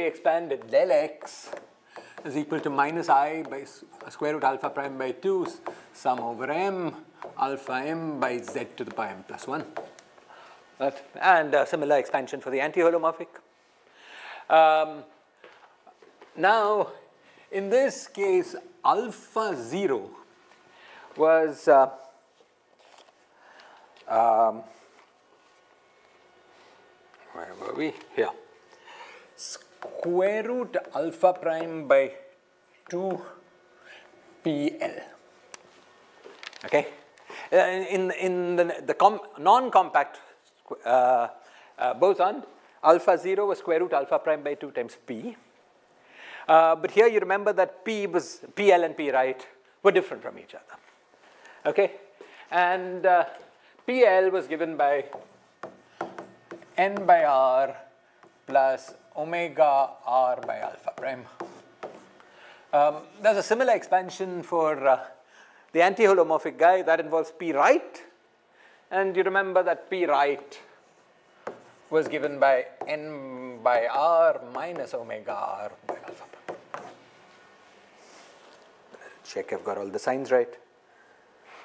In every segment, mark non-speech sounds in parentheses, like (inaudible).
we expand it, del x is equal to minus i by square root alpha prime by 2 sum over m alpha m by z to the pi m plus 1. That, and a similar expansion for the anti-holomorphic. Um, now, in this case, alpha 0 was uh, um, where were we? Here. Square root alpha prime by 2 PL. Okay? Uh, in, in the, the non-compact uh, uh, boson, alpha 0 was square root alpha prime by 2 times P. Uh, but here you remember that P was, PL and P right were different from each other. Okay? And uh, PL was given by n by r plus omega r by alpha prime. Um, there's a similar expansion for uh, the anti-holomorphic guy that involves p right. And you remember that p right was given by n by r minus omega r by alpha prime. Check I've got all the signs right.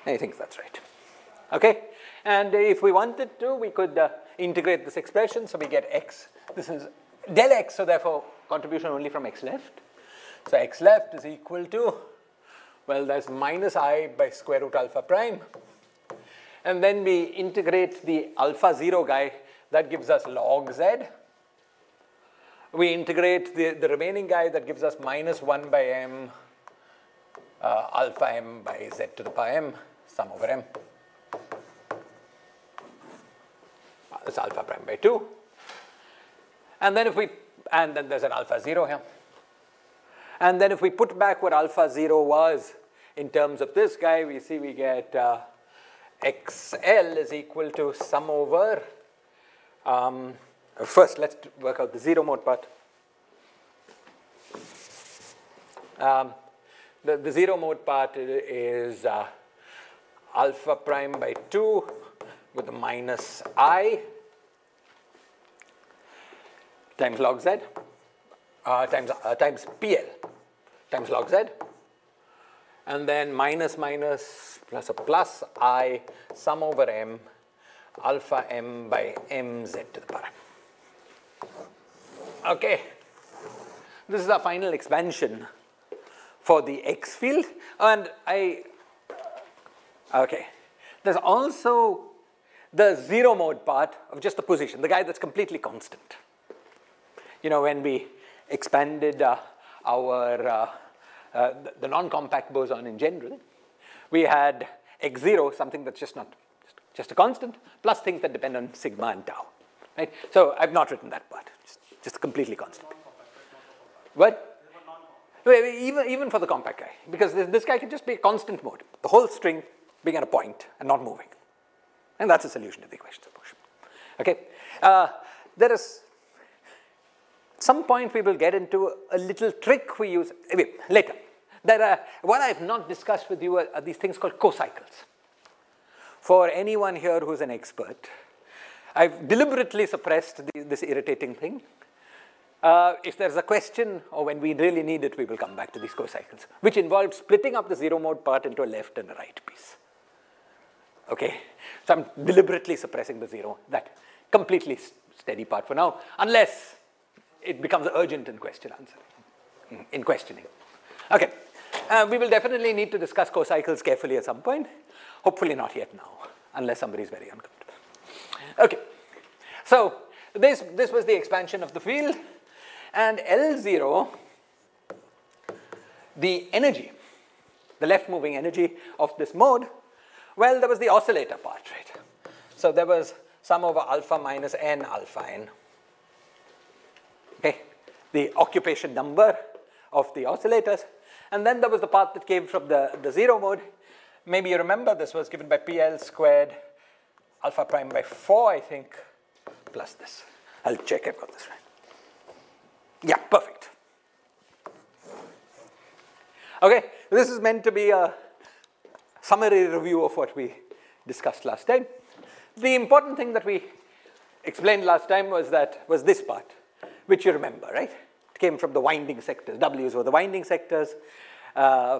I think that's right. Okay? And if we wanted to, we could uh, integrate this expression. So we get x. This is del x, so therefore contribution only from x left. So x left is equal to, well, that's minus i by square root alpha prime. And then we integrate the alpha 0 guy. That gives us log z. We integrate the, the remaining guy. That gives us minus 1 by m uh, alpha m by z to the pi m sum over m. That's alpha prime by 2. And then if we, and then there's an alpha 0 here. And then if we put back what alpha 0 was in terms of this guy, we see we get uh, xl is equal to sum over, um, first let's work out the 0 mode part. Um, the, the 0 mode part is uh, alpha prime by 2 with a minus i times log z uh, times, uh, times PL times log z and then minus minus plus a plus i sum over m alpha m by mz to the power. Okay. This is our final expansion for the x field and I, okay. There's also the zero mode part of just the position, the guy that's completely constant you know, when we expanded uh, our, uh, uh, the, non-compact boson in general, we had x0, something that's just not, just a constant, plus things that depend on sigma and tau, right? So I've not written that part, just, just completely constant. What? Even, even for the compact guy, because this, this guy can just be a constant mode, the whole string being at a point and not moving. And that's a solution to the equation of motion. Okay? Uh, there is some point we will get into a little trick we use anyway, later. Are, what I have not discussed with you are, are these things called cocycles. For anyone here who's an expert, I've deliberately suppressed the, this irritating thing. Uh, if there's a question or when we really need it, we will come back to these cocycles, which involve splitting up the zero mode part into a left and a right piece. Okay, so I'm deliberately suppressing the zero, that completely steady part for now, unless it becomes urgent in question answering, in questioning. Okay, uh, we will definitely need to discuss co-cycles carefully at some point. Hopefully not yet now, unless somebody is very uncomfortable. Okay, so this, this was the expansion of the field. And L0, the energy, the left moving energy of this mode, well, there was the oscillator part, right? So there was sum over alpha minus n alpha n okay, the occupation number of the oscillators. And then there was the part that came from the, the zero mode. Maybe you remember this was given by PL squared alpha prime by 4, I think, plus this. I'll check I've got this right. Yeah, perfect. Okay, this is meant to be a summary review of what we discussed last time. The important thing that we explained last time was that was this part which you remember, right? It came from the winding sectors. W's were the winding sectors. Uh,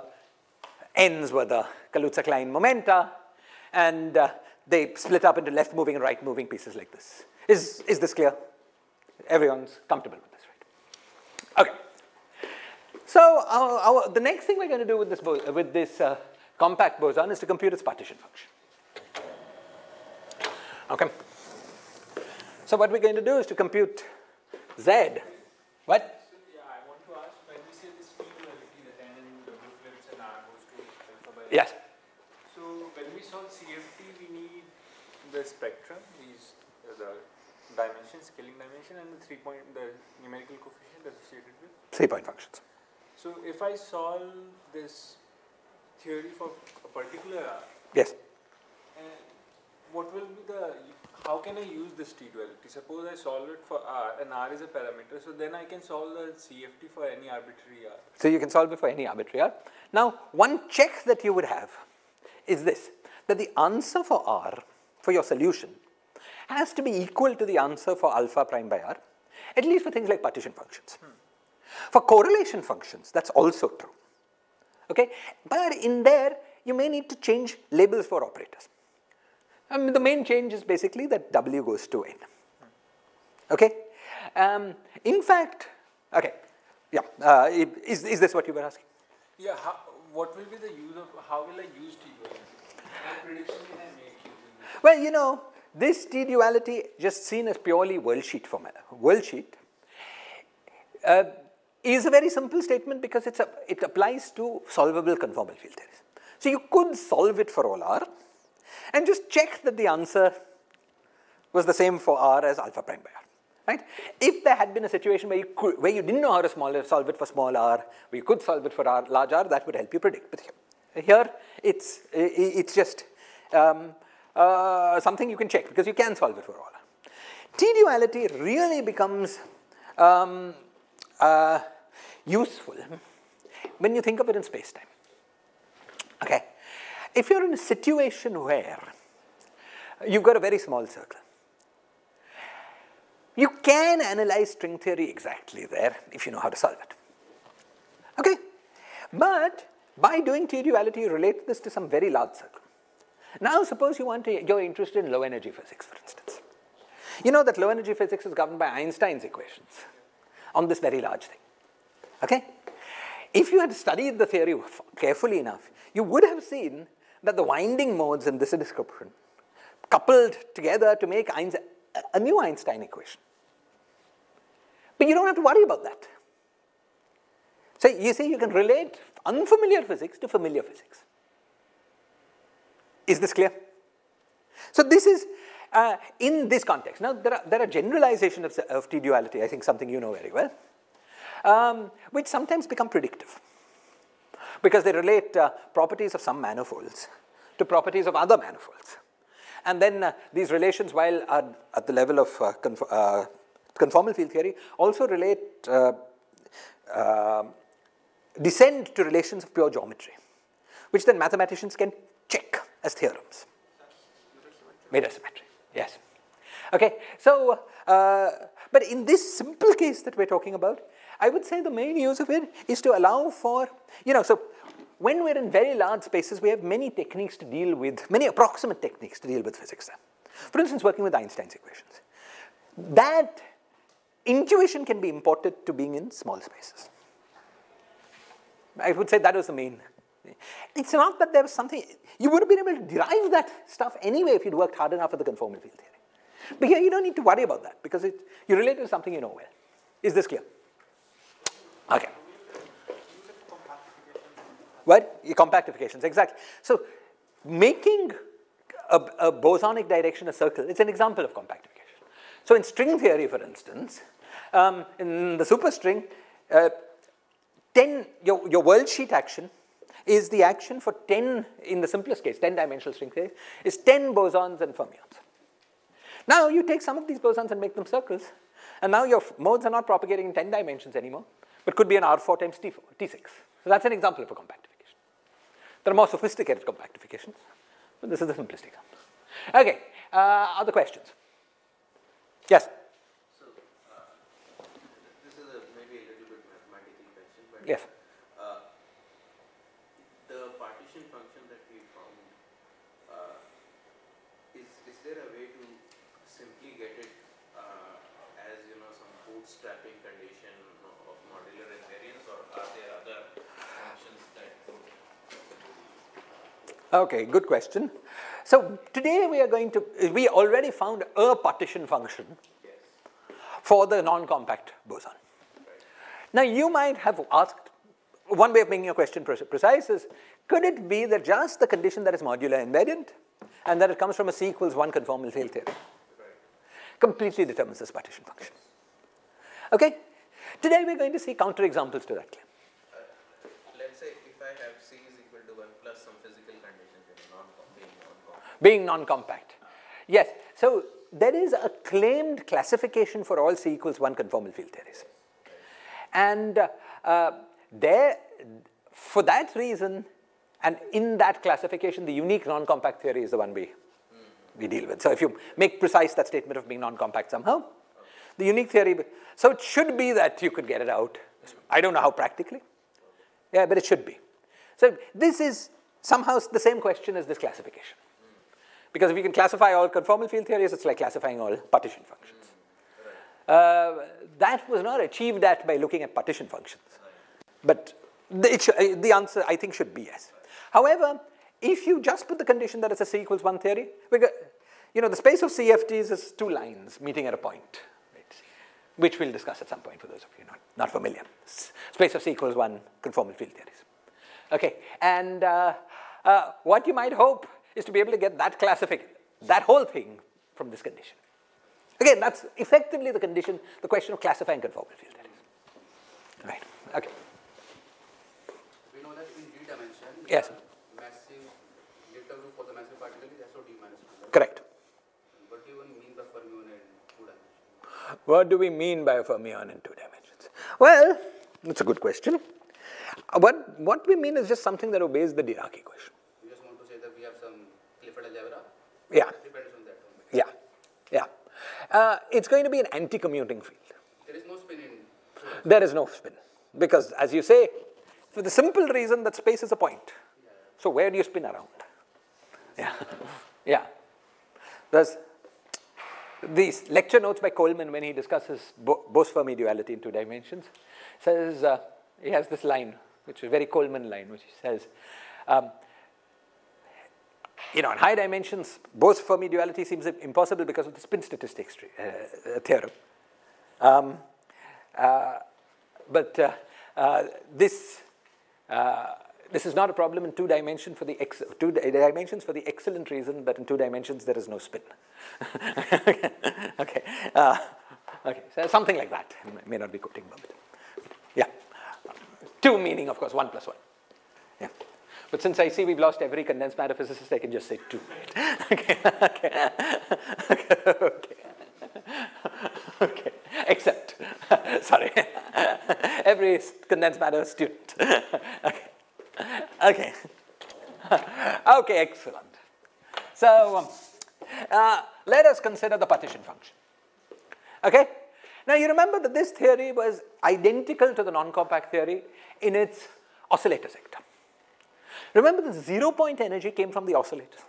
N's were the Kaluza-Klein momenta. And uh, they split up into left-moving and right-moving pieces like this. Is, is this clear? Everyone's comfortable with this, right? Okay. So our, our, the next thing we're going to do with this, with this uh, compact boson is to compute its partition function. Okay. So what we're going to do is to compute Z. What? Yeah, I want to ask, when we say this field duality, the tan and W flips and R goes to alpha by Yes. So when we solve CFT, we need the spectrum, these, uh, the dimension, scaling dimension, and the three point, the numerical coefficient associated with. Three-point functions. So if I solve this theory for a particular R, Yes. uh, what will be the, how can I use this T duality? Suppose I solve it for R and R is a parameter, so then I can solve the CFT for any arbitrary R. So you can solve it for any arbitrary R. Now, one check that you would have is this, that the answer for R, for your solution, has to be equal to the answer for alpha prime by R, at least for things like partition functions. Hmm. For correlation functions, that's also true. Okay? But in there, you may need to change labels for operators. I mean, the main change is basically that W goes to N. Okay? Um, in fact, okay, yeah, uh, is, is this what you were asking? Yeah, how, what will be the use of, how will I use T duality? What prediction can I make using? Well, you know, this T duality, just seen as purely world sheet format, world sheet, uh, is a very simple statement because it's a, it applies to solvable conformal field theories. So you could solve it for all R and just check that the answer was the same for R as alpha prime by R. Right? If there had been a situation where you, could, where you didn't know how to small, solve it for small r, where you could solve it for r, large r, that would help you predict. But here, it's, it's just um, uh, something you can check because you can solve it for all r. T-duality really becomes um, uh, useful when you think of it in space-time. Okay, if you're in a situation where you've got a very small circle, you can analyze string theory exactly there if you know how to solve it. Okay, but by doing T-duality, you relate this to some very large circle. Now, suppose you want to, you're interested in low energy physics, for instance. You know that low energy physics is governed by Einstein's equations on this very large thing. Okay? If you had studied the theory carefully enough, you would have seen that the winding modes in this description coupled together to make Einstein, a new Einstein equation. But you don't have to worry about that. So you see, you can relate unfamiliar physics to familiar physics. Is this clear? So this is uh, in this context. Now there are, there are generalizations of, of T-duality, I think something you know very well, um, which sometimes become predictive because they relate uh, properties of some manifolds to properties of other manifolds. And then uh, these relations, while at the level of uh, conf uh, conformal field theory, also relate, uh, uh, descend to relations of pure geometry, which then mathematicians can check as theorems. Mirror symmetry, yes. Okay, so, uh, but in this simple case that we're talking about, I would say the main use of it is to allow for, you know, so when we're in very large spaces, we have many techniques to deal with, many approximate techniques to deal with physics. For instance, working with Einstein's equations. That intuition can be imported to being in small spaces. I would say that was the main. It's not that there was something, you would have been able to derive that stuff anyway if you'd worked hard enough at the conformal field theory. But here you don't need to worry about that because it, you relate to something you know well. Is this clear? What? Compactifications, exactly. So making a, a, bosonic direction a circle, it's an example of compactification. So in string theory, for instance, um, in the superstring, uh, 10, your, your world sheet action is the action for 10, in the simplest case, 10 dimensional string theory, is 10 bosons and fermions. Now you take some of these bosons and make them circles, and now your modes are not propagating in 10 dimensions anymore, but could be an R4 times T4, T6. So that's an example of a compactification. There are more sophisticated compactifications, but this is the simplest example. Okay, uh, other questions? Yes? So, uh, this is a, maybe a little bit mathematical question, but yes. Okay, good question. So today we are going to, we already found a partition function for the non-compact boson. Now you might have asked, one way of making your question pre- precise is, could it be that just the condition that is modular invariant and that it comes from a C equals 1 conformal field theory completely determines this partition function? Okay? Today we're going to see counterexamples to that claim. Uh, let's say if I have C is equal to 1 plus some physical conditions in non being non-compact. Being non-compact. Yes, so there is a claimed classification for all C equals 1 conformal field theories. And uh, uh, there, for that reason, and in that classification, the unique non-compact theory is the one we, we deal with. So if you make precise that statement of being non-compact somehow, the unique theory, so it should be that you could get it out. I don't know how practically. Yeah, but it should be. So this is somehow the same question as this classification. Because if you can classify all conformal field theories, it's like classifying all partition functions. Uh, that was not achieved at by looking at partition functions. But the, the answer, I think, should be yes. However, if you just put the condition that it's a C equals 1 theory, you know, the space of CFTs is two lines meeting at a point, right, which we'll discuss at some point for those of you not, not familiar. Space of C equals 1 conformal field theories. Okay, and uh, uh, what you might hope is to be able to get that classification, that whole thing from this condition. Again, that's effectively the condition, the question of classifying conformal field that is. Right, okay. We know that in d dimension, Yes. massive delta V for the massive particle is SO d minus 1. Correct. What do you mean by fermion in two dimensions? What do we mean by a fermion in two dimensions? Well, that's a good question. Uh, What, what we mean is just something that obeys the Dirac equation. You just want to say that we have some Clifford algebra, Yeah, depends on that one. yeah, yeah. Uh, it's going to be an anti-commuting field. There is no spin in. There is no spin. Because, as you say, for the simple reason that space is a point. So, where do you spin around? Yeah. (laughs) yeah. There's these lecture notes by Coleman when he discusses Bo- Bose-Fermi duality in two dimensions. Says uh, he has this line, which is a very Coleman line, which he says, um, you know, in high dimensions, Bose-Fermi duality seems impossible because of the spin statistics uh, uh, theorem. Um, uh, but uh, uh, this, uh, this is not a problem in two dimension for the two di- dimensions for the excellent reason that in two dimensions there is no spin. (laughs) okay, uh, okay, so something like that. I may not be quoting Babbitt. Yeah, two meaning of course one plus one. But since I see we've lost every condensed matter physicist, I can just say two. (laughs) okay, okay, (laughs) okay, okay. okay, except, (laughs) sorry, every condensed matter student. okay, okay, okay, excellent. So um, uh, let us consider the partition function. Okay, now you remember that this theory was identical to the non-compact theory in its oscillator sector. Remember the zero point energy came from the oscillators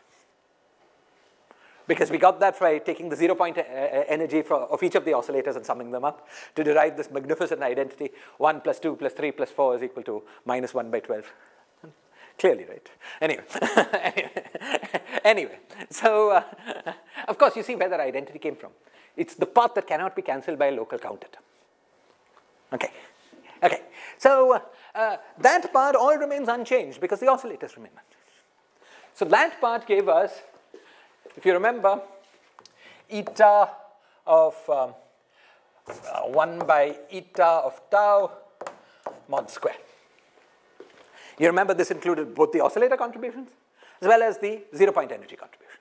because we got that by taking the zero point uh, uh, energy of each of the oscillators and summing them up to derive this magnificent identity 1 plus 2 plus 3 plus 4 is equal to minus 1 by 12. Clearly, right? Anyway, (laughs) (laughs) anyway, so uh, of course you see where that identity came from. It's the part that cannot be cancelled by a local counter. Okay, okay. So uh, uh, that part all remains unchanged because the oscillators remain unchanged. So that part gave us if you remember, eta of um, uh, 1 by eta of tau mod square. You remember this included both the oscillator contributions as well as the zero point energy contribution.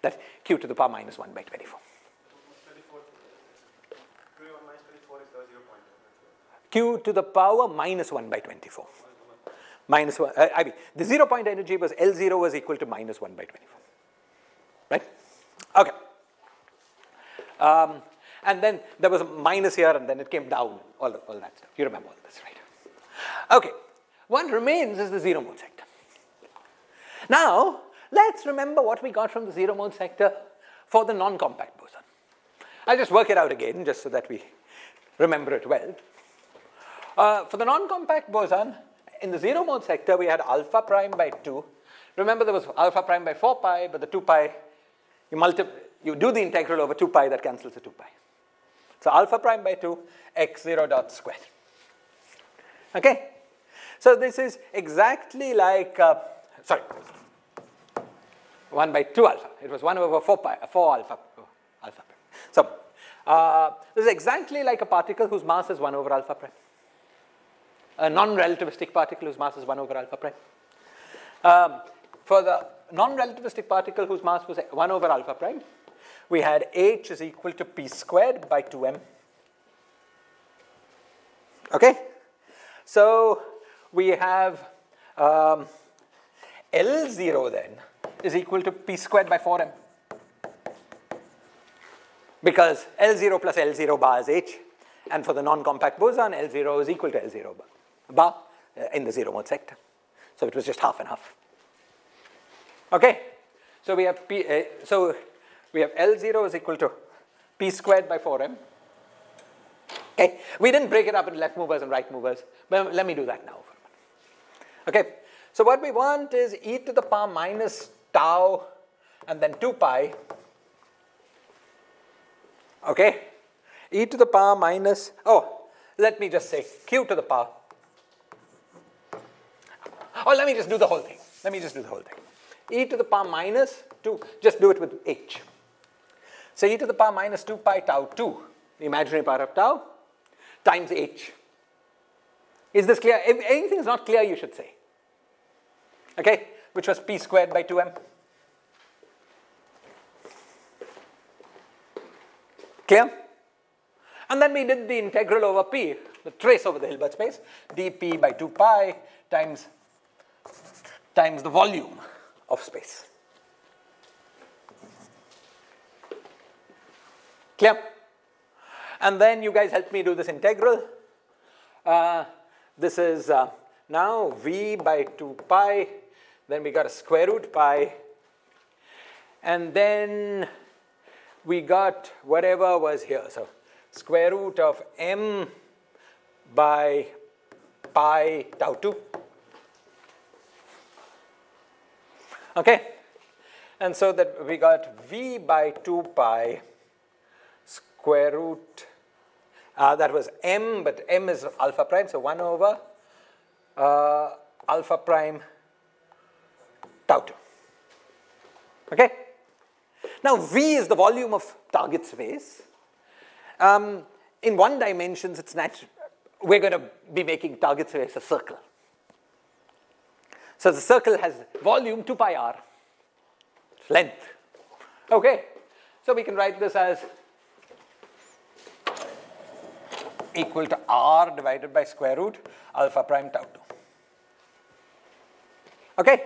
That q to the power minus 1 by 24. 24, 21 minus 24 is the zero point. Q to the power minus 1 by 24. Minus 1, uh, I mean, the zero point energy was L0 was equal to minus 1 by 24. Right? Okay. Um, and then there was a minus here, and then it came down, all, all that stuff. You remember all this, right? Okay, what remains is the zero mode sector. Now, let's remember what we got from the zero mode sector for the non-compact boson. I'll just work it out again just so that we remember it well. Uh, for the non-compact boson, in the zero mode sector, we had alpha prime by 2. Remember, there was alpha prime by 4 pi, but the 2 pi, you, you do the integral over 2 pi, that cancels the 2 pi. So alpha prime by 2, x0 dot square. Okay? So this is exactly like, uh, sorry, 1 by 2 alpha. It was 1 over 4 pi, 4 alpha. alpha prime. So uh, this is exactly like a particle whose mass is 1 over alpha prime. A non-relativistic particle whose mass is 1 over alpha prime. Um, for the non-relativistic particle whose mass was 1 over alpha prime, we had h is equal to p squared by 2m. Okay? So we have um, L0 then is equal to p squared by 4m. Because L0 plus L0 bar is h, and for the non-compact boson, L0 is equal to L0 bar, bar uh, in the zero mode sector. So it was just half and half. Okay? So we have p, uh, so we have L0 is equal to p squared by 4m. Okay, we didn't break it up into left movers and right movers, but let me do that now. Okay, so what we want is e to the power minus tau and then 2 pi. Okay, e to the power minus, oh, let me just say q to the power. Oh, let me just do the whole thing. Let me just do the whole thing. e to the power minus 2, just do it with h. So e to the power minus 2 pi tau 2, the imaginary power of tau, times h. Is this clear? If anything is not clear, you should say. Okay, which was p squared by 2m. Clear? And then we did the integral over p, the trace over the Hilbert space, dp by 2 pi times, times the volume of space. Clear? And then you guys help me do this integral. Uh, this is uh, now v by 2 pi. Then we got a square root pi. And then we got whatever was here. So square root of m by pi tau 2. Okay? And so that we got v by 2 pi square root uh, that was m, but m is alpha prime, so 1 over uh, alpha prime tau 2. Okay? Now, V is the volume of target space. Um, in one dimensions, it's natural. We're going to be making target space a circle. So the circle has volume 2 pi r, length. Okay, so we can write this as equal to r divided by square root alpha prime tau 2. Okay,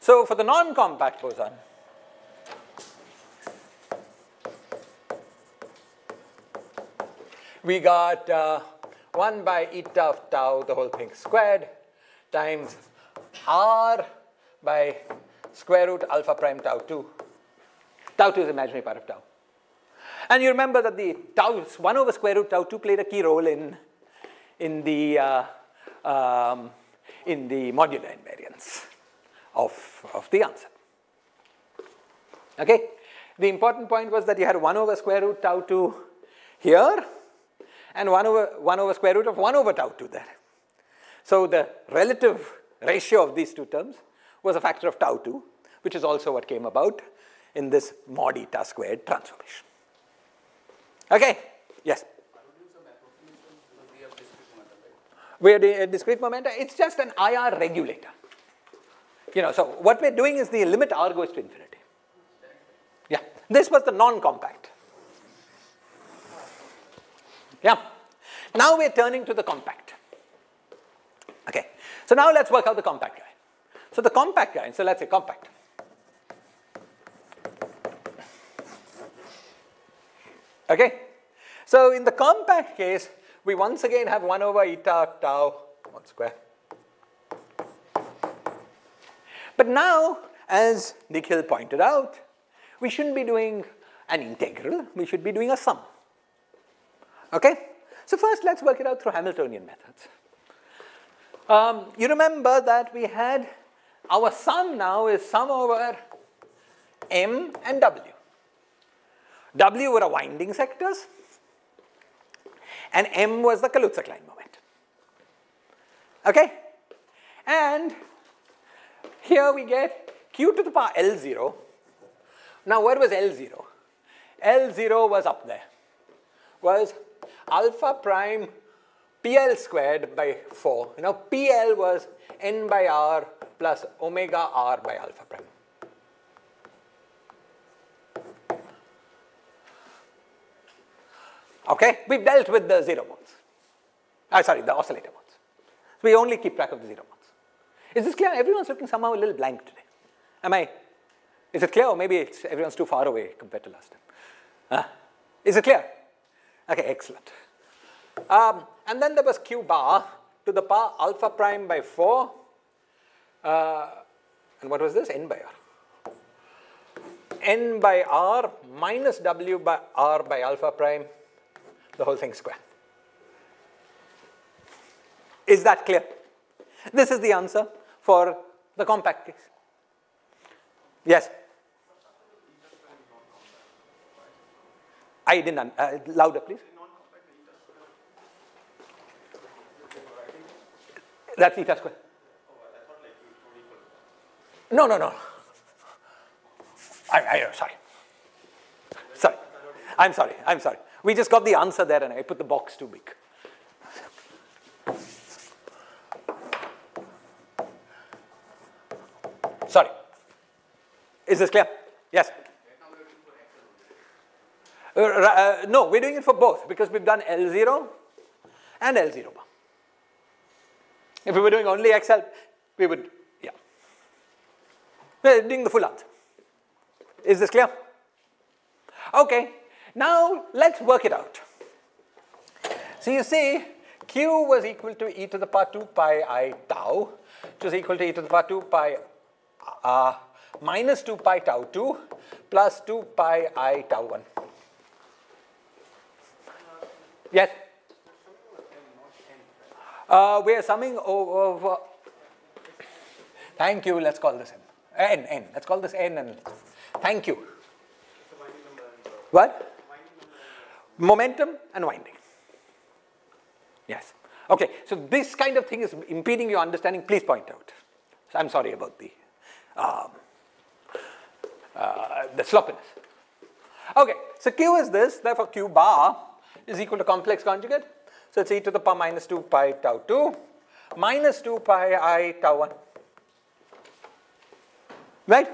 so for the non-compact boson, we got uh, 1 by eta of tau, the whole thing squared, times r by square root alpha prime tau 2. Tau 2 is imaginary part of tau. And you remember that the tau 1 over square root tau 2 played a key role in, in, the, uh, um, in the modular invariance of, of the answer. Okay? The important point was that you had 1 over square root tau 2 here and 1 over, 1 over square root of 1 over tau 2 there. So the relative ratio of these two terms was a factor of tau 2, which is also what came about in this mod eta squared transformation. Okay? Yes? We are a discrete momentum. It's just an IR regulator. You know, so what we're doing is the limit R goes to infinity. Yeah. This was the non-compact. Yeah. Now we're turning to the compact. Okay. So now let's work out the compact guy. So the compact guy, so let's say compact. Okay? So in the compact case, we once again have 1 over eta tau 1 square. But now, as Nikhil pointed out, we shouldn't be doing an integral, we should be doing a sum. Okay? So first let's work it out through Hamiltonian methods. Um, you remember that we had our sum now is sum over m and w. w were our winding sectors and m was the Kaluza-Klein moment. Okay? And here we get q to the power L0. Now where was L0? L0 was up there, was alpha prime PL squared by 4. Now PL was n by r plus omega r by alpha prime. Okay, we've dealt with the zero modes. Ah, sorry, the oscillator modes. So we only keep track of the zero modes. Is this clear? Everyone's looking somehow a little blank today. Am I? Is it clear? Or maybe it's, everyone's too far away compared to last time. Ah, is it clear? Okay, excellent. Um, and then there was q bar to the power alpha prime by 4. Uh, and what was this? n by r. n by r minus w by r by alpha prime, the whole thing square. Is that clear? This is the answer for the compact case. Yes? I didn't, uh, louder please. That's eta square. No, no, no. I, I, sorry. Sorry. I'm sorry. I'm sorry. We just got the answer there and I put the box too big. Sorry. Is this clear? Yes. Uh, uh, no, we're doing it for both because we've done L0 and L0 bar. If we were doing only XL, we would, yeah. We're doing the full answer. Is this clear? Okay, now let's work it out. So you see, Q was equal to e to the power 2 pi i tau, which was equal to e to the power 2 pi uh, minus 2 pi tau 2 plus 2 pi i tau 1. Yes? Uh, we are summing over, thank you, let's call this n, n, n, let's call this n and thank you. What? Momentum and winding. Yes. Okay, so this kind of thing is impeding your understanding, please point out. So I'm sorry about the, um, uh, the sloppiness. Okay, so Q is this, therefore Q bar is equal to complex conjugate. So it's e to the power minus 2 pi tau 2 minus 2 pi i tau 1. Right?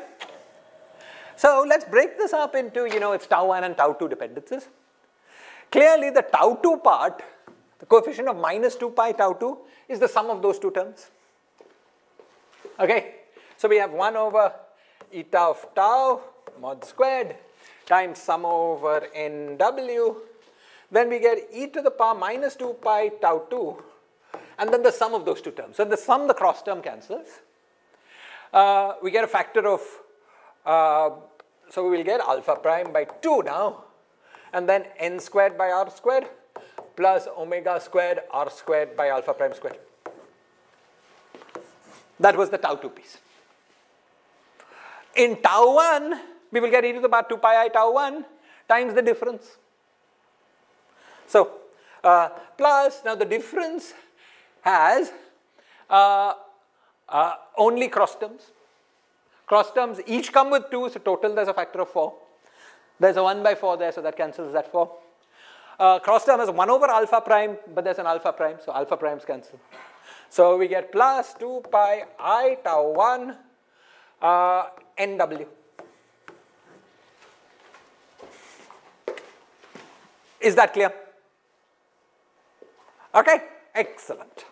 So let's break this up into, you know, it's tau 1 and tau 2 dependencies. Clearly the tau 2 part, the coefficient of minus 2 pi tau 2 is the sum of those two terms. Okay? So we have 1 over eta of tau mod squared times sum over nw then we get e to the power minus 2 pi tau 2, and then the sum of those two terms. So the sum, the cross term cancels. Uh, we get a factor of, uh, so we will get alpha prime by 2 now, and then n squared by r squared plus omega squared r squared by alpha prime squared. That was the tau 2 piece. In tau 1, we will get e to the power 2 pi i tau 1 times the difference. So, uh, plus now the difference has uh, uh, only cross terms. Cross terms each come with 2, so total there's a factor of 4. There's a 1 by 4 there, so that cancels that 4. Uh, cross term has 1 over alpha prime, but there's an alpha prime, so alpha primes cancel. So we get plus 2 pi i tau 1 uh, nw. Is that clear? Okay, excellent.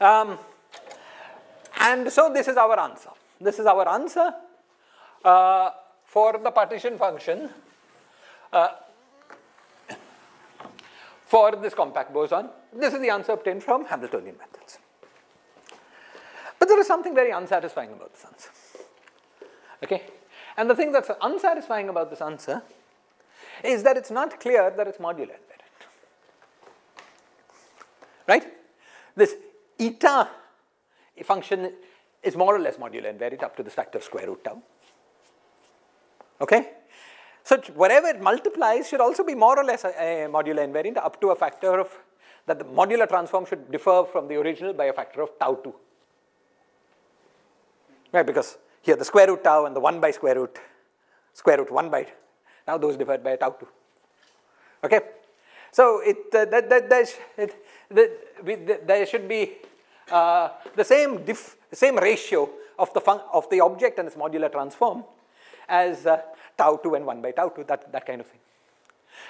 Um, and so this is our answer. This is our answer uh, for the partition function uh, for this compact boson. This is the answer obtained from Hamiltonian methods. But there is something very unsatisfying about this answer. Okay? And the thing that's unsatisfying about this answer is that it's not clear that it's modular. Right? This eta function is more or less modular invariant up to the factor of square root tau. Okay? So whatever it multiplies should also be more or less a, a modular invariant up to a factor of that the modular transform should differ from the original by a factor of tau 2. Right, because here the square root tau and the 1 by square root, square root 1 by, now those divided by tau 2. Okay? So it, uh, that, that, that, it, that there should be uh, the same, diff, same ratio of the, of the object and its modular transform as uh, tau 2 and 1 by tau 2, that, that kind of thing.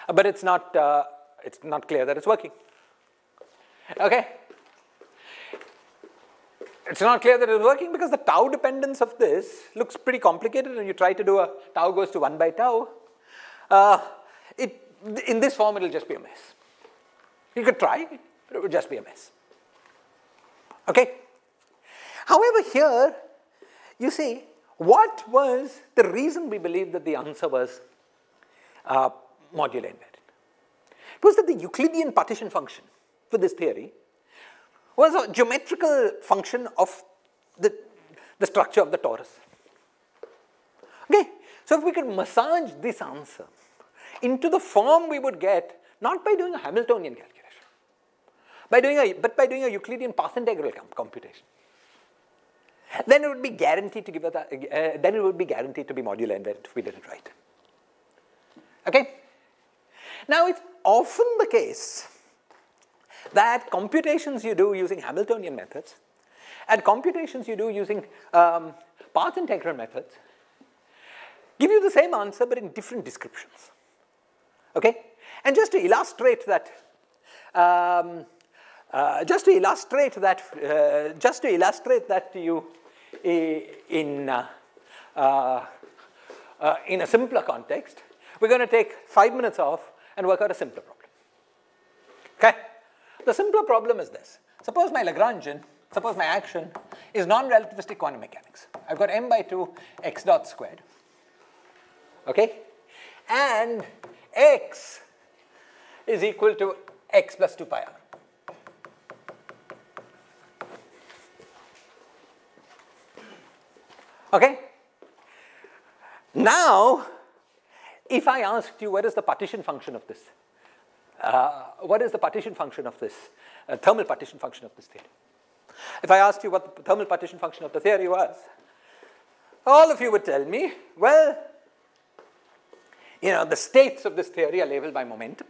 Uh, but it's not, uh, it's not clear that it's working. Okay? It's not clear that it's working because the tau dependence of this looks pretty complicated and you try to do a tau goes to 1 by tau. Uh, it, in this form, it will just be a mess. You could try, but it would just be a mess. Okay? However, here, you see, what was the reason we believed that the answer was uh, modular invariant? It was that the Euclidean partition function for this theory was a geometrical function of the, the structure of the torus. Okay, so if we could massage this answer into the form we would get, not by doing a Hamiltonian calculation, by doing a, but by doing a Euclidean path integral computation then it would be guaranteed to give us, uh, then it would be guaranteed to be modular invariant if we did it right. Okay? Now it's often the case that computations you do using Hamiltonian methods and computations you do using um, path integral methods give you the same answer but in different descriptions. Okay? And just to illustrate that, um, uh, just to illustrate that, uh, just to illustrate that to you in, uh, uh, uh, in a simpler context, we're going to take five minutes off and work out a simpler problem. Okay? The simpler problem is this. Suppose my Lagrangian, suppose my action is non-relativistic quantum mechanics. I've got m by 2 x dot squared. Okay? And x is equal to x plus 2 pi r. Okay? Now, if I asked you what is the partition function of this, uh, what is the partition function of this, uh, thermal partition function of this theory? If I asked you what the thermal partition function of the theory was, all of you would tell me, well, you know, the states of this theory are labeled by momentum,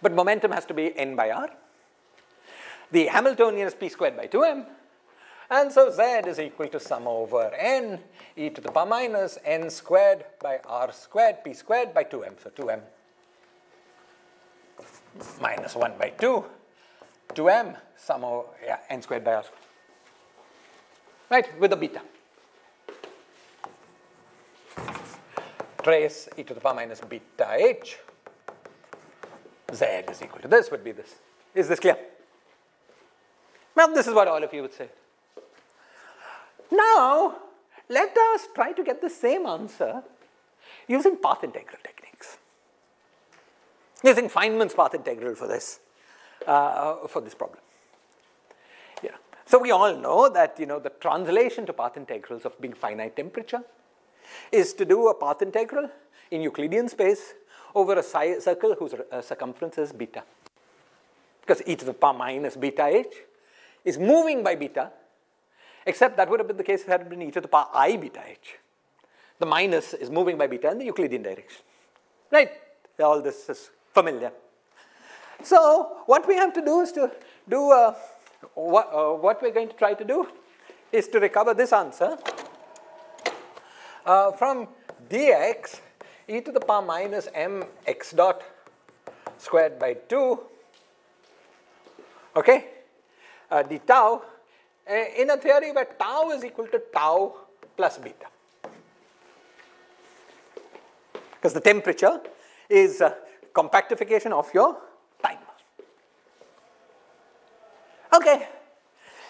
but momentum has to be n by r. The Hamiltonian is p squared by 2m, and so z is equal to sum over n e to the power minus n squared by r squared p squared by 2m. So 2m minus 1 by 2, 2m sum over yeah, n squared by r squared. Right, with a beta. Trace e to the power minus beta h. z is equal to this would be this. Is this clear? Well, this is what all of you would say. Now, let us try to get the same answer using path integral techniques. Using Feynman's path integral for this, uh, for this problem. Yeah. So we all know that you know the translation to path integrals of being finite temperature is to do a path integral in Euclidean space over a circle whose uh, circumference is beta. Because e to the power minus beta h is moving by beta Except that would have been the case if it had been e to the power i beta h. The minus is moving by beta in the Euclidean direction. Right? All this is familiar. So what we have to do is to do uh, what, uh, what we're going to try to do is to recover this answer uh, from dx e to the power minus m x dot squared by 2 okay uh, d tau Eh, in a theory where tau is equal to tau plus beta. Because the temperature is a compactification of your time. Okay,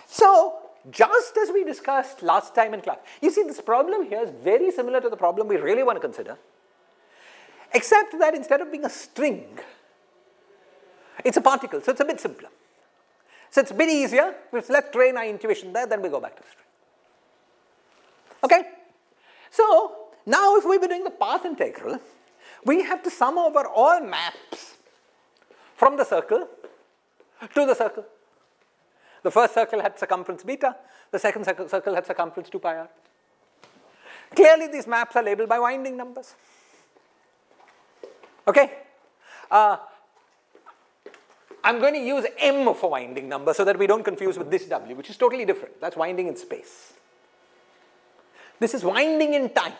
so just as we discussed last time in class. You see, this problem here is very similar to the problem we really want to consider, except that instead of being a string, it's a particle, so it's a bit simpler. So it's a bit easier. Let's train our intuition there, then we go back to the string. Okay? So now if we were doing the path integral, we have to sum over all maps from the circle to the circle. The first circle had circumference beta, the second circle had circumference 2 pi r. Clearly these maps are labeled by winding numbers. Okay? Uh, I'm going to use m for winding number so that we don't confuse with this w, which is totally different. That's winding in space. This is winding in time.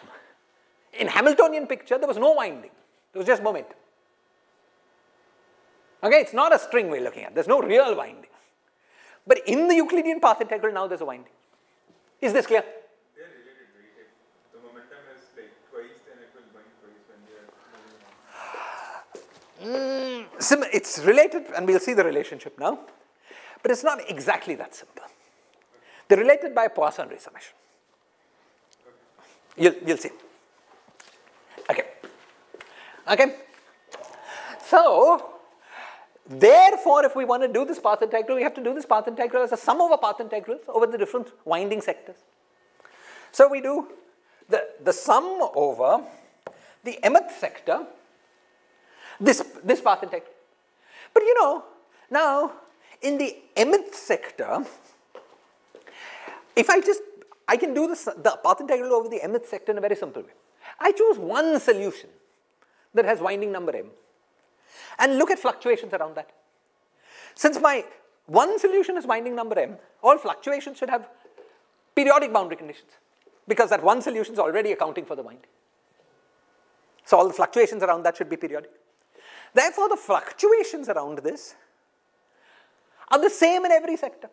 In Hamiltonian picture, there was no winding. There was just momentum. Okay, it's not a string we're looking at. There's no real winding. But in the Euclidean path integral, now there's a winding. Is this clear? They're related, right? If the momentum is like twice, then it will bind twice when they are moving on. Mm, sim- it's related, and we'll see the relationship now. But it's not exactly that simple. They're related by a Poisson resummation. You'll, you'll see. Okay. Okay. So, therefore, if we want to do this path integral, we have to do this path integral as a sum over path integrals over the different winding sectors. So we do the, the sum over the mth sector, this, this path integral. But you know, now in the mth sector, if I just, I can do this, the path integral over the mth sector in a very simple way. I choose one solution that has winding number m and look at fluctuations around that. Since my one solution is winding number m, all fluctuations should have periodic boundary conditions because that one solution is already accounting for the winding. So all the fluctuations around that should be periodic. Therefore, the fluctuations around this are the same in every sector.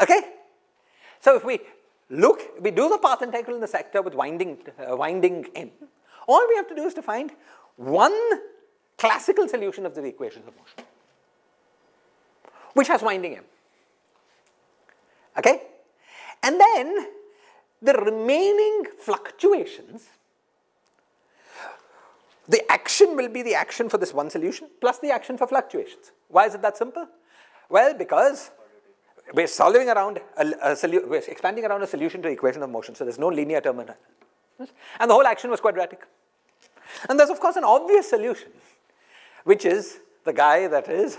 Okay? So if we look, we do the path integral in the sector with winding, uh, winding n, all we have to do is to find one classical solution of the equations of motion, which has winding m. Okay? And then the remaining fluctuations, the action will be the action for this one solution plus the action for fluctuations. Why is it that simple? Well, because we're solving around a, a we're expanding around a solution to the equation of motion, so there's no linear term in it. And the whole action was quadratic. And there's of course an obvious solution, which is the guy that is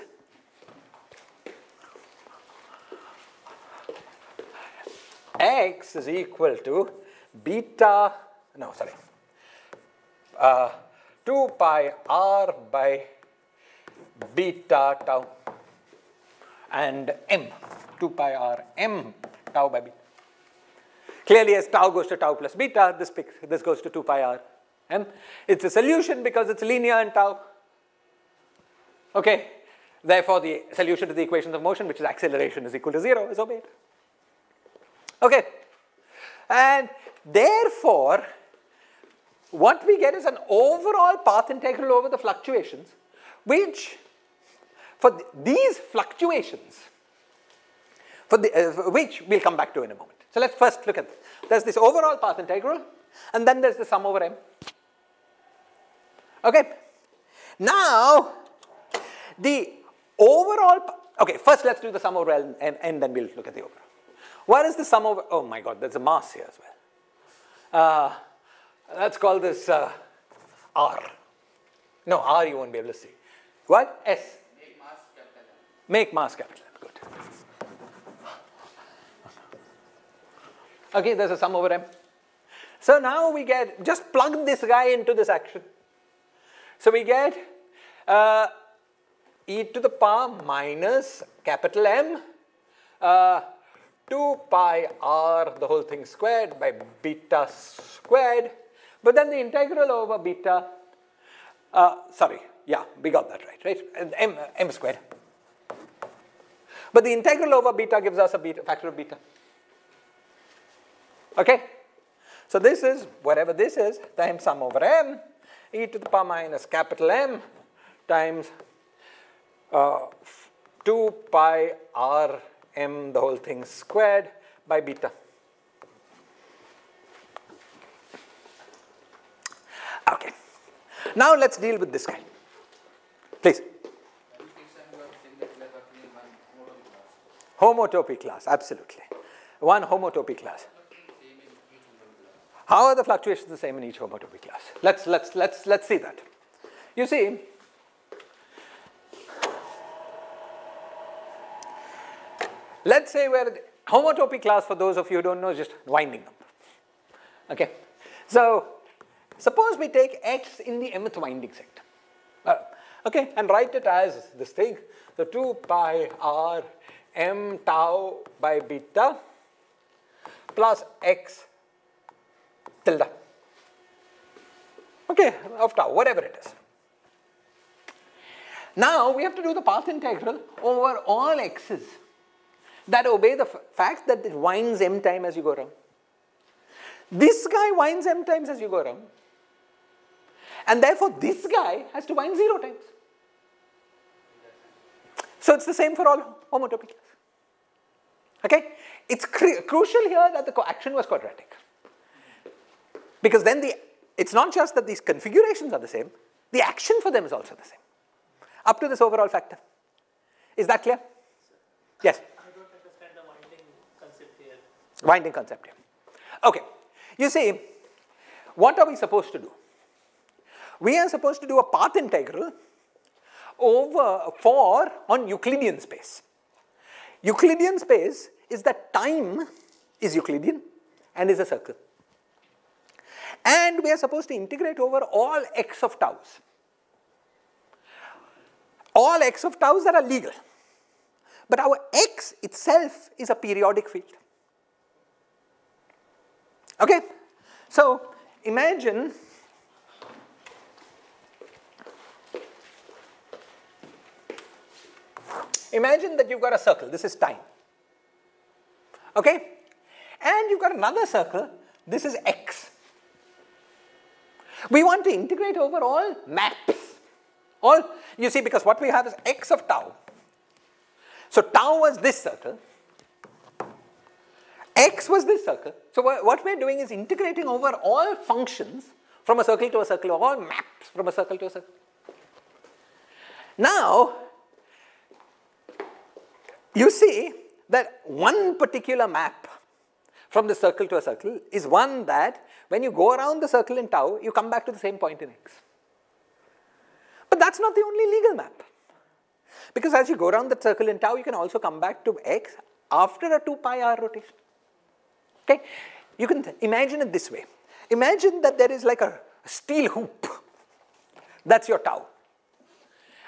x is equal to beta, no, sorry, uh, 2 pi r by beta tau and m, 2 pi r m tau by beta. Clearly, as tau goes to tau plus beta, this, this goes to 2 pi r m. It's a solution because it's linear in tau. Okay, therefore, the solution to the equations of motion, which is acceleration is equal to 0, is obeyed. Okay, and therefore, what we get is an overall path integral over the fluctuations, which for th these fluctuations, for the, uh, which we'll come back to in a moment. So let's first look at, there's this overall path integral, and then there's the sum over m. Okay, now the overall, okay, first let's do the sum over L and, and then we'll look at the overall. What is the sum over, oh my god, there's a mass here as well. Uh, let's call this uh, R. No, R you won't be able to see. What? S. Make mass capital Make mass capital M. Good. Okay, there's a sum over M. So now we get, just plug this guy into this action. So we get uh, e to the power minus capital M uh, 2 pi r the whole thing squared by beta squared. But then the integral over beta, uh, sorry, yeah, we got that right, right? M, M squared. But the integral over beta gives us a beta, factor of beta. Okay? So this is, whatever this is, times sum over m, e to the power minus capital M times uh, 2 pi r m the whole thing squared by beta. Okay. Now let's deal with this guy. Please. Homotopy class, absolutely. One homotopy class. How are the fluctuations the same in each homotopy class? Let's, let's, let's, let's see that. You see, let's say we're homotopy class, for those of you who don't know, is just winding number. Okay, so suppose we take x in the mth winding sector. Uh, okay, and write it as this thing, the 2 pi r m tau by beta plus x tilde. Okay, of tau, whatever it is. Now we have to do the path integral over all x's that obey the fact that it winds m time as you go around. This guy winds m times as you go around. And therefore, this guy has to wind 0 times. So it's the same for all homotopy. Okay? It's crucial here that the action was quadratic. Because then the, it's not just that these configurations are the same, the action for them is also the same. Up to this overall factor. Is that clear? Yes? I don't understand the winding concept here. Winding concept here. Okay. You see, what are we supposed to do? We are supposed to do a path integral over for on Euclidean space. Euclidean space is that time is Euclidean and is a circle. And we are supposed to integrate over all x of taus. All x of taus that are legal. But our x itself is a periodic field. Okay? So imagine Imagine that you've got a circle, this is time. Okay? And you've got another circle, this is x. We want to integrate over all maps. All, you see, because what we have is x of tau. So tau was this circle, x was this circle. So what we're doing is integrating over all functions from a circle to a circle, or all maps from a circle to a circle. Now, you see that one particular map from the circle to a circle is one that when you go around the circle in tau, you come back to the same point in x. But that's not the only legal map. Because as you go around the circle in tau, you can also come back to x after a 2 pi r rotation. Okay? You can imagine it this way. Imagine that there is like a steel hoop. That's your tau.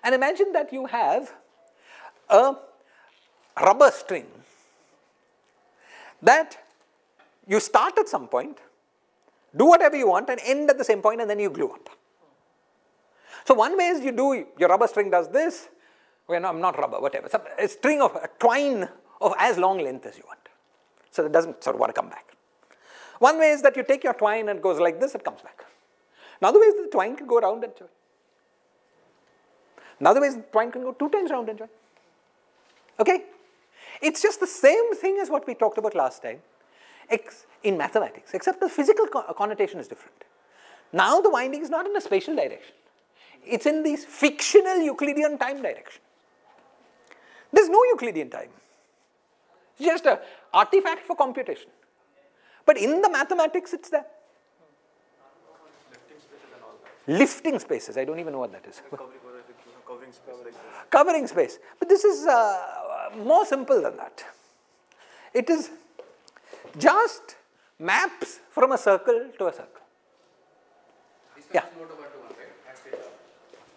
And imagine that you have a rubber string that you start at some point, do whatever you want and end at the same point and then you glue up. So one way is you do, your rubber string does this, well, no, I'm not rubber, whatever, a string of, a twine of as long length as you want. So it doesn't sort of want to come back. One way is that you take your twine and it goes like this, it comes back. Another way is the twine can go around and join. Another way is the twine can go two times round and join. Okay? It's just the same thing as what we talked about last time in mathematics, except the physical connotation is different. Now the winding is not in a spatial direction. It's in this fictional Euclidean time direction. There's no Euclidean time. It's just an artifact for computation. But in the mathematics, it's there. Lifting spaces, I don't even know what that is. Covering space. Covering space. But this is uh, more simple than that. It is just maps from a circle to a circle. Yeah.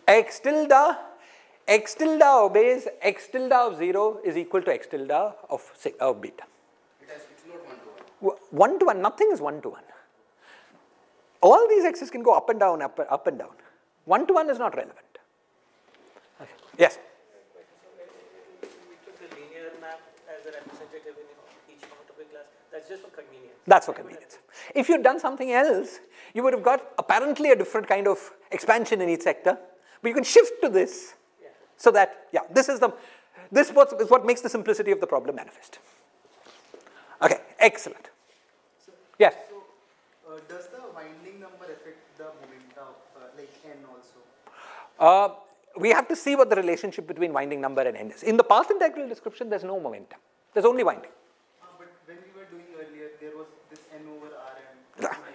X tilde, x tilde obeys x tilde of 0 is equal to x tilde of, of beta. It has, it's not one to one. One to one, nothing is one to one. All these x's can go up and down, up, up and down. One to one is not relevant. Okay. Yes? We took the linear map as a representative in each homotopy class. That's just for convenience. That's for convenience. If you'd done something else, you would have got apparently a different kind of expansion in each sector. But you can shift to this Yeah. so that, yeah, this is the, This is what, is what makes the simplicity of the problem manifest. Okay, excellent. Yes. So, uh, does the winding number affect the momentum, uh, like n also? Uh, we have to see what the relationship between winding number and n is. In the path integral description, there's no momentum. There's only winding. Uh, but when we were doing earlier, there was this n over rm.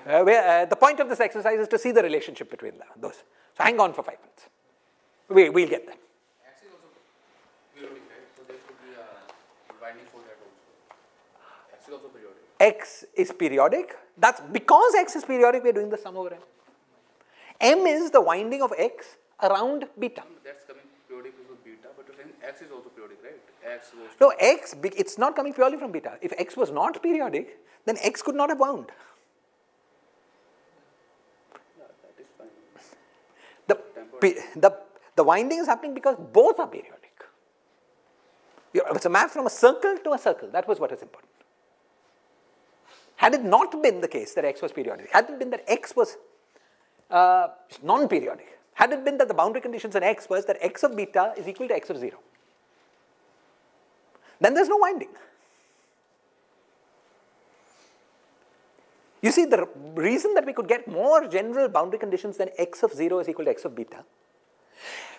Uh, where, uh, the point of this exercise is to see the relationship between the, those. So hang on for five minutes. We, we'll get there. X is periodic, right? So there should be a winding for that also. X is also periodic. X is periodic. That's because X is periodic, we're doing the sum over M. M is the winding of X around beta. That's coming periodic with beta, but you're saying X is also periodic, right? X goes No, X, it's not coming purely from beta. If X was not periodic, then X could not have wound. yeah, that is fine. The, the, winding is happening because both are periodic. It's a map from a circle to a circle. That was what is important. Had it not been the case that X was periodic, had it been that X was uh, non-periodic, had it been that the boundary conditions in X was that X of beta is equal to X of 0, then there's no winding. You see, the reason that we could get more general boundary conditions than x of 0 is equal to x of beta,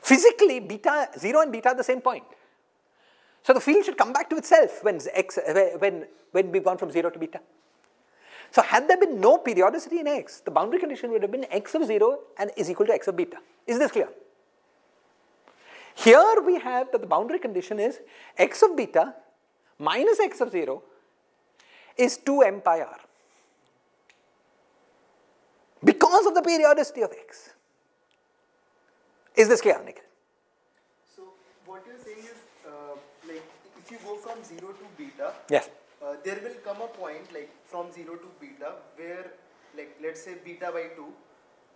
physically, beta 0 and beta are the same point. So the field should come back to itself when, x, when, when we've gone from 0 to beta. So had there been no periodicity in x, the boundary condition would have been x of 0 and is equal to x of beta. Is this clear? Here we have that the boundary condition is x of beta minus x of 0 is 2 m pi r because of the periodicity of x. Is this clear, Nikhil? So, what you're saying is, uh, like, if you go from 0 to beta, Yes. uh, there will come a point, like, from 0 to beta, where, like, let's say beta by 2,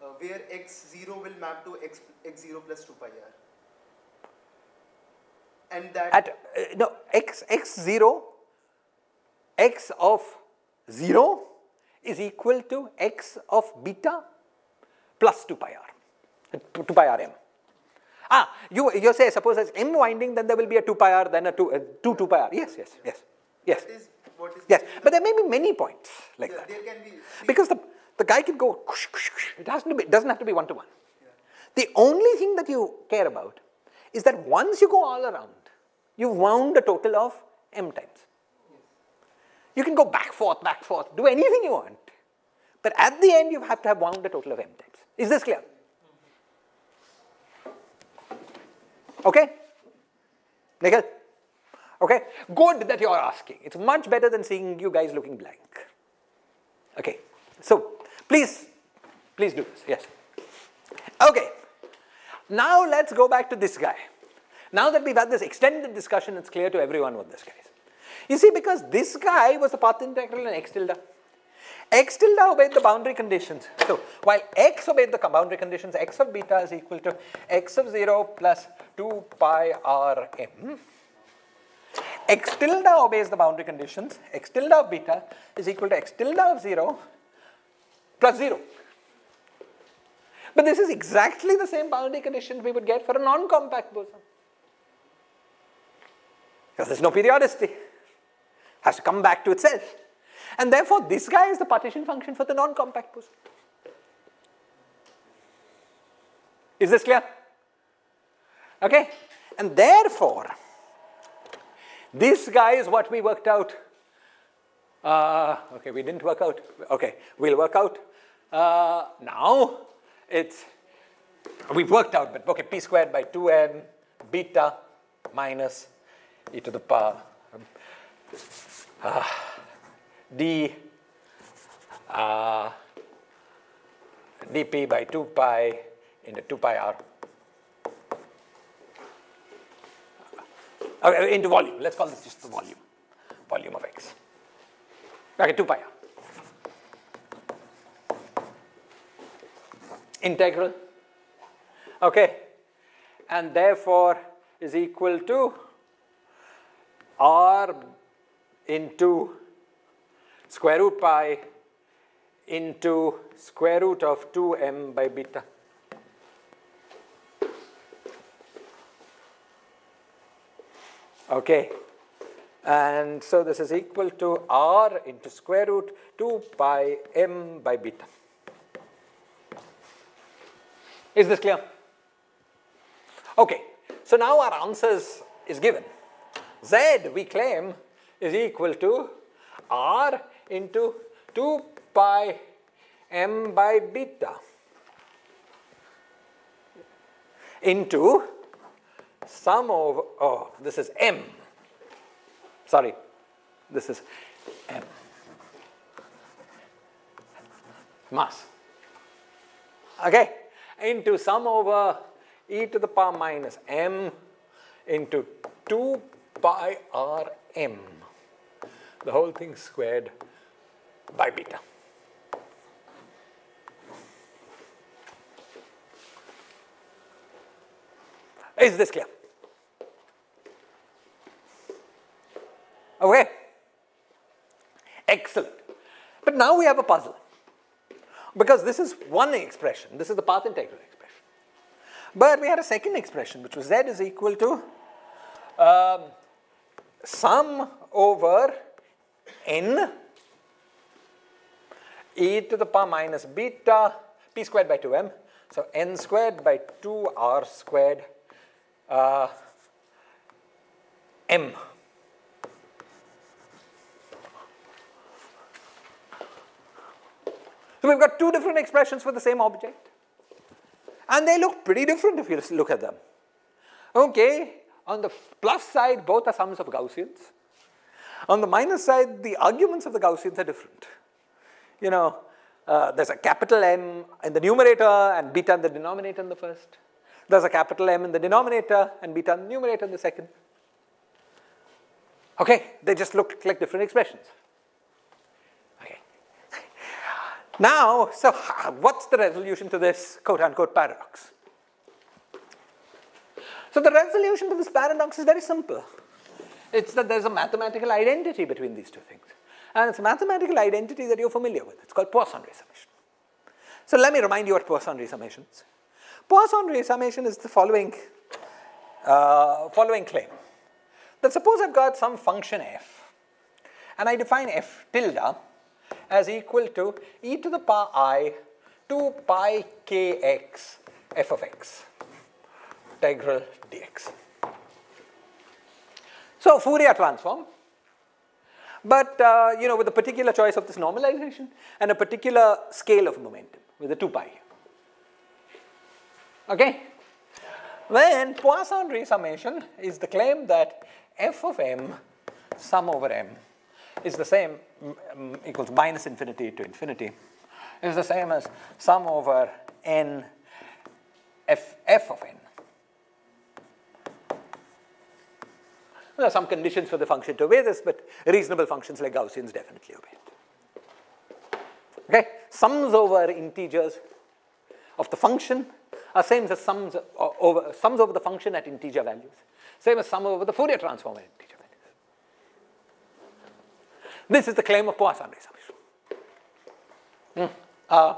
uh, where x0 will map to x, x0 plus 2 pi r. And that, At uh, no x x zero, x of zero is equal to x of beta plus two pi r, uh, two, pi r m. Ah, you you say suppose as m winding, then there will be a two pi r, then a two uh, two two pi r. Yes, yes, yes, yes, that is what is yes. But there may be many points like there, that. there can be Because the, the guy can go, it has to be, doesn't have to be one to one. The only thing that you care about is that once you go all around, you've wound a total of m times. You can go back, forth, back, forth, do anything you want. But at the end, you have to have wound a total of m times. Is this clear? Okay? Nikhil? Okay? Good that you're asking. It's much better than seeing you guys looking blank. Okay, so please, please do this. Yes. Okay, now let's go back to this guy. Now that we've had this extended discussion, it's clear to everyone what this guy is. You see, because this guy was the path integral in x tilde. x tilde obeyed the boundary conditions. So while x obeyed the boundary conditions, x of beta is equal to x of 0 plus 2 pi r m. x tilde obeys the boundary conditions, x tilde of beta is equal to x tilde of 0 plus 0. But this is exactly the same boundary condition we would get for a non-compact boson. Because there's no periodicity. Has to come back to itself. And therefore, this guy is the partition function for the non-compact boson. Is this clear? Okay? And therefore, this guy is what we worked out. Uh, okay, we didn't work out. Okay, we'll work out. Uh, now, it's, we've worked out, but okay, p squared by 2n beta minus e to the power uh, d uh, dp by 2 pi into 2 pi r Okay, into volume. Let's call this just the volume. Volume of x. Okay, 2 pi r. Integral. Okay. And therefore is equal to r into square root pi into square root of 2m by beta. Okay. And so this is equal to r into square root 2 pi m by beta. Is this clear? Okay. So now our answer is given. Z we claim is equal to r into 2 pi m by beta into sum over, oh, this is m. Sorry, this is m. Mass. Okay, into sum over e to the power minus m into 2 pi r m. The whole thing squared by beta. Is this clear? Okay. Excellent. But now we have a puzzle. Because this is one expression. This is the path integral expression. But we had a second expression, which was z is equal to um, sum over n e to the power minus beta p squared by 2m. So n squared by 2r squared uh, m. So we've got two different expressions for the same object. And they look pretty different if you look at them. Okay, on the plus side, both are sums of Gaussians. On the minus side, the arguments of the Gaussians are different. You know, uh, there's a capital M in the numerator and beta in the denominator in the first. There's a capital M in the denominator and beta in the numerator in the second. Okay, they just look like different expressions. Okay. (laughs) Now, so (laughs) what's the resolution to this quote unquote paradox? So the resolution to this paradox is very simple. It's that there's a mathematical identity between these two things. And it's a mathematical identity that you're familiar with. It's called Poisson summation. So let me remind you what Poisson summation is. Poisson summation is the following, uh, following claim. That suppose I've got some function f, and I define f tilde as equal to e to the power i 2 pi kx f of x integral dx. So Fourier transform, but uh, you know with a particular choice of this normalization and a particular scale of momentum with a 2 pi. Okay? Then Poisson resummation is the claim that f of m sum over m is the same um, equals minus infinity to infinity is the same as sum over n f, f of n. There are some conditions for the function to obey this, but reasonable functions like Gaussians definitely obey it. Okay? Sums over integers of the function are same as sums over, sums over the function at integer values. Same as sum over the Fourier transform at integer values. This is the claim of Poisson resummation. Hmm. Uh,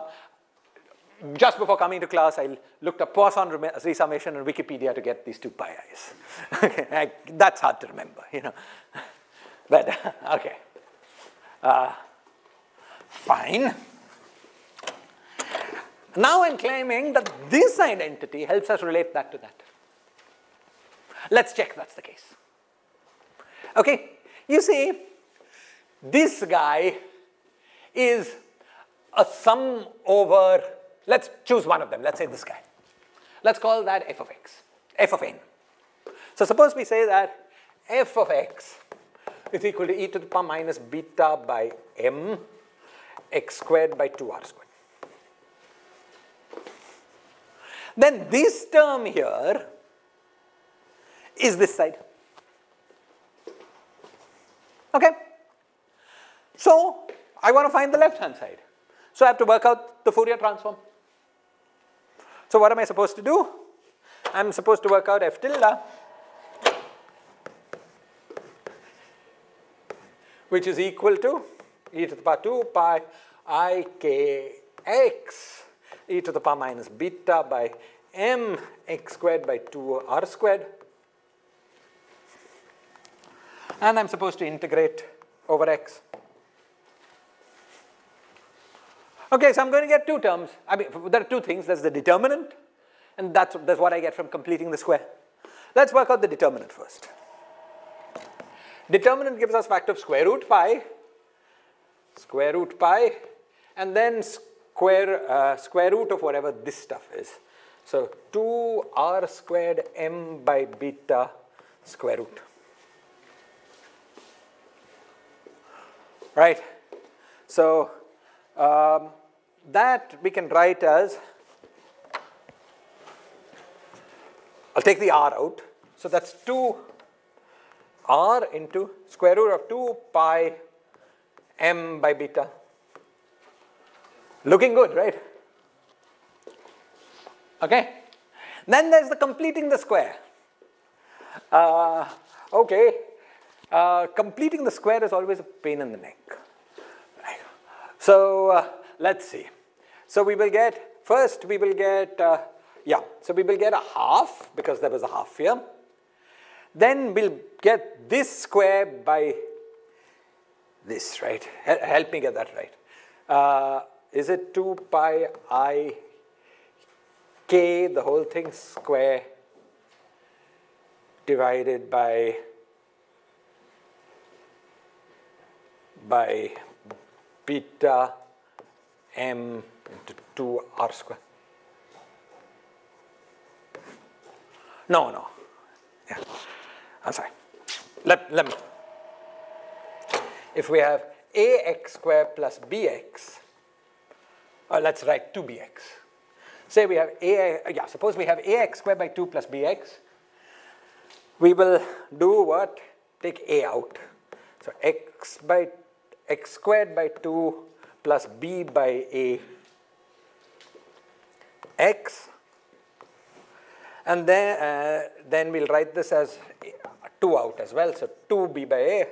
just before coming to class, I looked up Poisson resummation on Wikipedia to get these two pi i's. (laughs) okay, that's hard to remember, you know. (laughs) But, (laughs) okay. Uh, fine. Now I'm claiming that this identity helps us relate that to that. Let's check that's the case. Okay, you see, this guy is a sum over, let's choose one of them, let's say this guy. Let's call that f of x, f of n. So suppose we say that f of x is equal to e to the power minus beta by m x squared by 2r squared. then this term here is this side. Okay? So, I want to find the left hand side. So, I have to work out the Fourier transform. So, what am I supposed to do? I am supposed to work out f tilde, which is equal to e to the power 2 pi i k x e to the power minus beta by m x squared by 2 r squared. And I'm supposed to integrate over x. Okay, so I'm going to get two terms. I mean, there are two things. There's the determinant, and that's, that's what I get from completing the square. Let's work out the determinant first. Determinant gives us factor of square root pi, square root pi, and then square, uh, square root of whatever this stuff is. So 2r squared m by beta square root. Right? So um, that we can write as, I'll take the r out. So that's 2 r into square root of 2 pi m by beta. Looking good, right? Okay. Then there's the completing the square. Uh, okay. Uh, completing the square is always a pain in the neck. So uh, let's see. So we will get, first we will get, uh, yeah, so we will get a half because there was a half here. Then we'll get this square by this, right? Help me get that right. Uh, is it 2 pi i k, the whole thing square, divided by by beta m into 2 r square. No, no. Yeah. I'm sorry. Let, let me. If we have ax squared plus bx, uh, let's write 2bx. Say we have a, yeah, suppose we have ax squared by 2 plus bx. We will do what? Take a out. So x by x squared by 2 plus b by a x. And then uh, then we'll write this as 2 out as well. So 2b by a.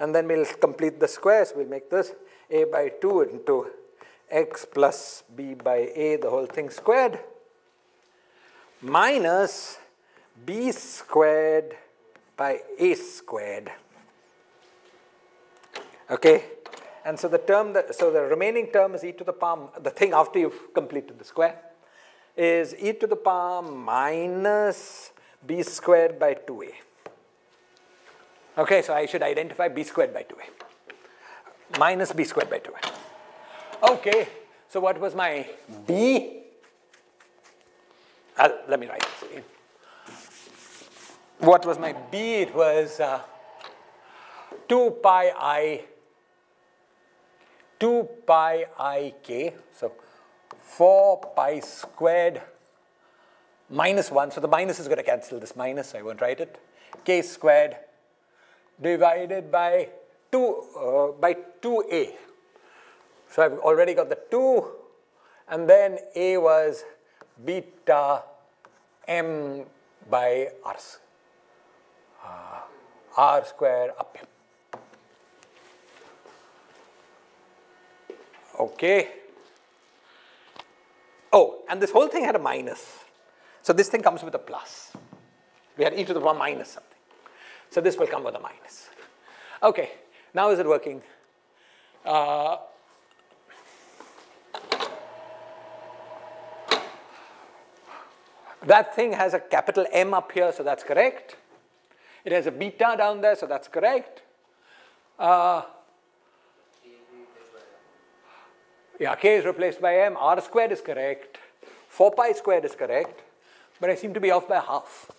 And then we'll complete the squares. We'll make this a by 2 into x plus b by a the whole thing squared minus b squared by a squared okay and so the term that so the remaining term is e to the power the thing after you've completed the square is e to the power minus b squared by 2a. Okay, so I should identify b squared by 2a. Minus b squared by 2a. Okay, so what was my b? Uh, let me write this again. What was my b? It was uh, 2 pi i 2 pi i k. So 4 pi squared minus 1. So the minus is going to cancel this minus. I won't write it. k squared divided by 2 uh, by 2a. So I've already got the 2 and then a was beta m by r, uh, r square up here. Okay. Oh, and this whole thing had a minus. So this thing comes with a plus. We had e to the power minus something. So this will come with a minus. Okay, now is it working? Uh, that thing has a capital M up here, so that's correct. It has a beta down there, so that's correct. Uh, Yeah, k is replaced by m, r squared is correct, 4 pi squared is correct, but I seem to be off by half.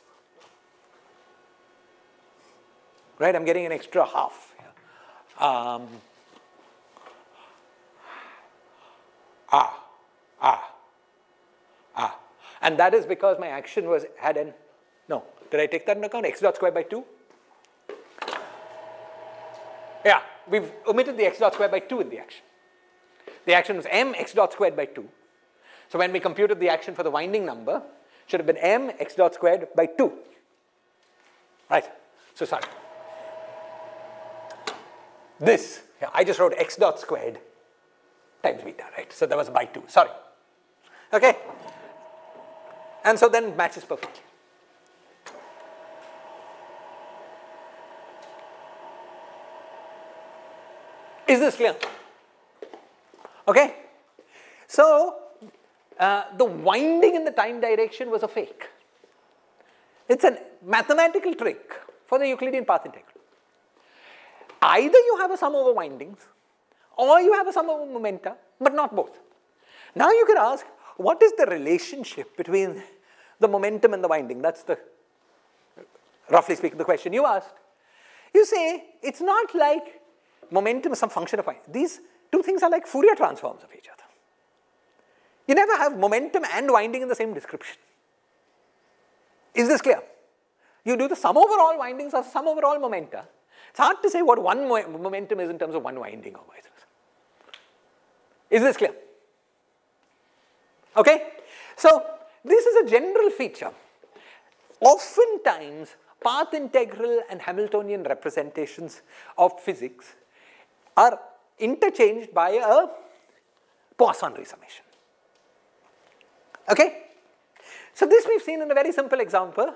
Right, I'm getting an extra half. Um, ah, ah, ah. And that is because my action was had an, no, did I take that into account? x dot squared by 2? Yeah, we've omitted the x dot squared by 2 in the action. The action was m x dot squared by 2. So when we computed the action for the winding number, should have been m x dot squared by 2. Right? So sorry. This, yeah, I just wrote x dot squared times beta, right? So that was by 2. Sorry. Okay? And so then it matches perfectly. Is this clear? Okay? So, uh, the winding in the time direction was a fake. It's a mathematical trick for the Euclidean path integral. Either you have a sum over windings or you have a sum over momenta, but not both. Now you could ask, what is the relationship between the momentum and the winding? That's the, roughly speaking, the question you asked. You say, it's not like momentum is some function of y. These two things are like Fourier transforms of each other. You never have momentum and winding in the same description. Is this clear? You do the sum over all windings or sum over all momenta. It's hard to say what one mo momentum is in terms of one winding or vice versa. Is this clear? Okay? So, this is a general feature. Oftentimes, path integral and Hamiltonian representations of physics are interchanged by a Poisson resummation. Okay? So this we've seen in a very simple example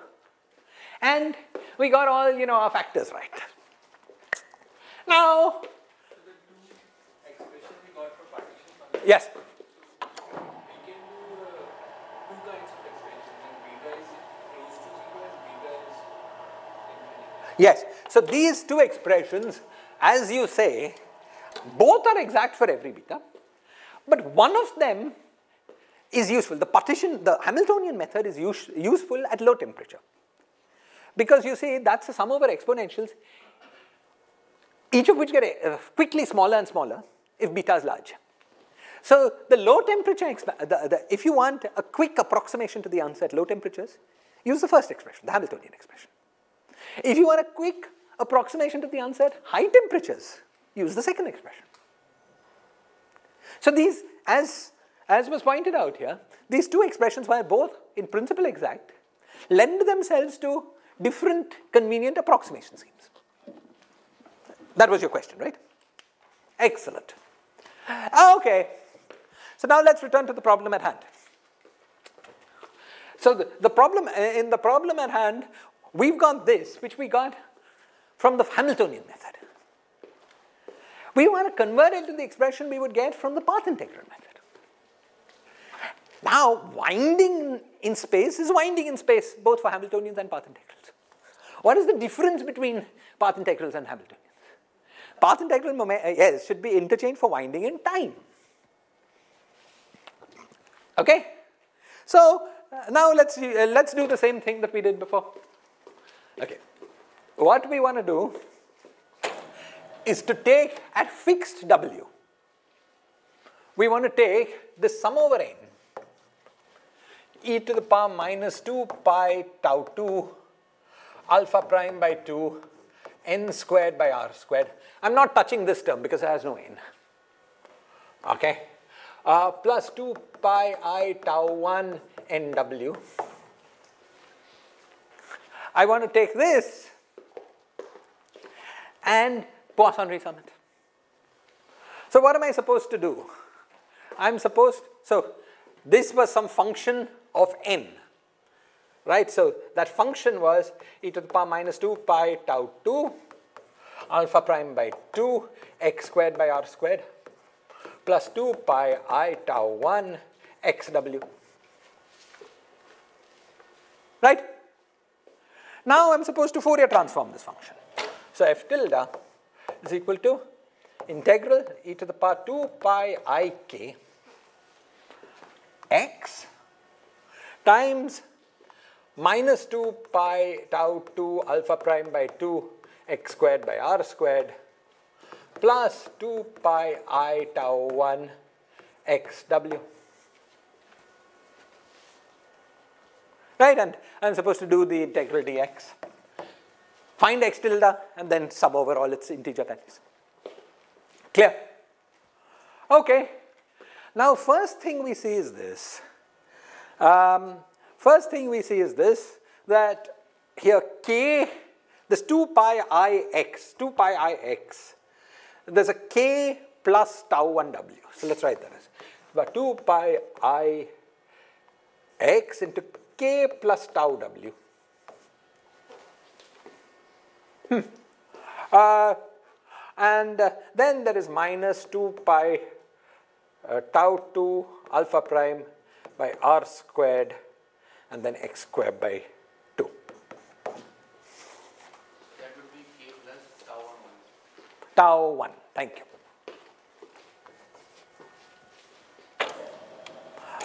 and we got all, you know, our factors right. Now, yes, yes. So these two expressions, as you say, both are exact for every beta, but one of them is useful. The partition, the Hamiltonian method is use, useful at low temperature. Because you see, that's a sum over exponentials, each of which get uh, quickly smaller and smaller if beta is large. So the low temperature, the, the, if you want a quick approximation to the answer at low temperatures, use the first expression, the Hamiltonian expression. If you want a quick approximation to the answer at high temperatures, use the second expression. So these, as, as was pointed out here, these two expressions, while both in principle exact, lend themselves to different convenient approximation schemes. That was your question, right? Excellent. Ah, okay. So now let's return to the problem at hand. So the, the problem in the problem at hand, we've got this, which we got from the Hamiltonian method. We want to convert it to the expression we would get from the path integral method. Now, winding in space is winding in space, both for Hamiltonians and path integrals. What is the difference between path integrals and Hamiltonians? Path integral, moment, uh, yes, should be interchanged for winding in time. Okay? So, uh, now let's, uh, let's do the same thing that we did before. Okay. What we want to do is to take at fixed w, we want to take the sum over n e to the power minus 2 pi tau 2 alpha prime by 2 n squared by r squared. I'm not touching this term because it has no n. Okay? Uh, plus 2 pi i tau 1 nw. I want to take this and Poisson resum it. So what am I supposed to do? I'm supposed, so this was some function of n, right? So that function was e to the power minus 2 pi tau 2 alpha prime by 2 x squared by r squared plus 2 pi i tau 1 xw. Right? Now I'm supposed to Fourier transform this function. So f tilde is equal to integral e to the power 2 pi i k x times minus 2 pi tau 2 alpha prime by 2 x squared by r squared plus 2 pi i tau 1 xw. Right, and I'm supposed to do the integral dx. Find x tilde and then sum over all its integer values. Clear? Okay. Now, first thing we see is this. Um, first thing we see is this that here k, this 2 pi i x, 2 pi i x, there's a k plus tau 1 w. So let's write that as but 2 pi i x into k plus tau w. Hmm. (laughs) Uh, And uh, then there is minus 2 pi uh, tau 2 alpha prime by r squared and then x squared by 2. That would be k plus tau 1. Tau 1. Thank you.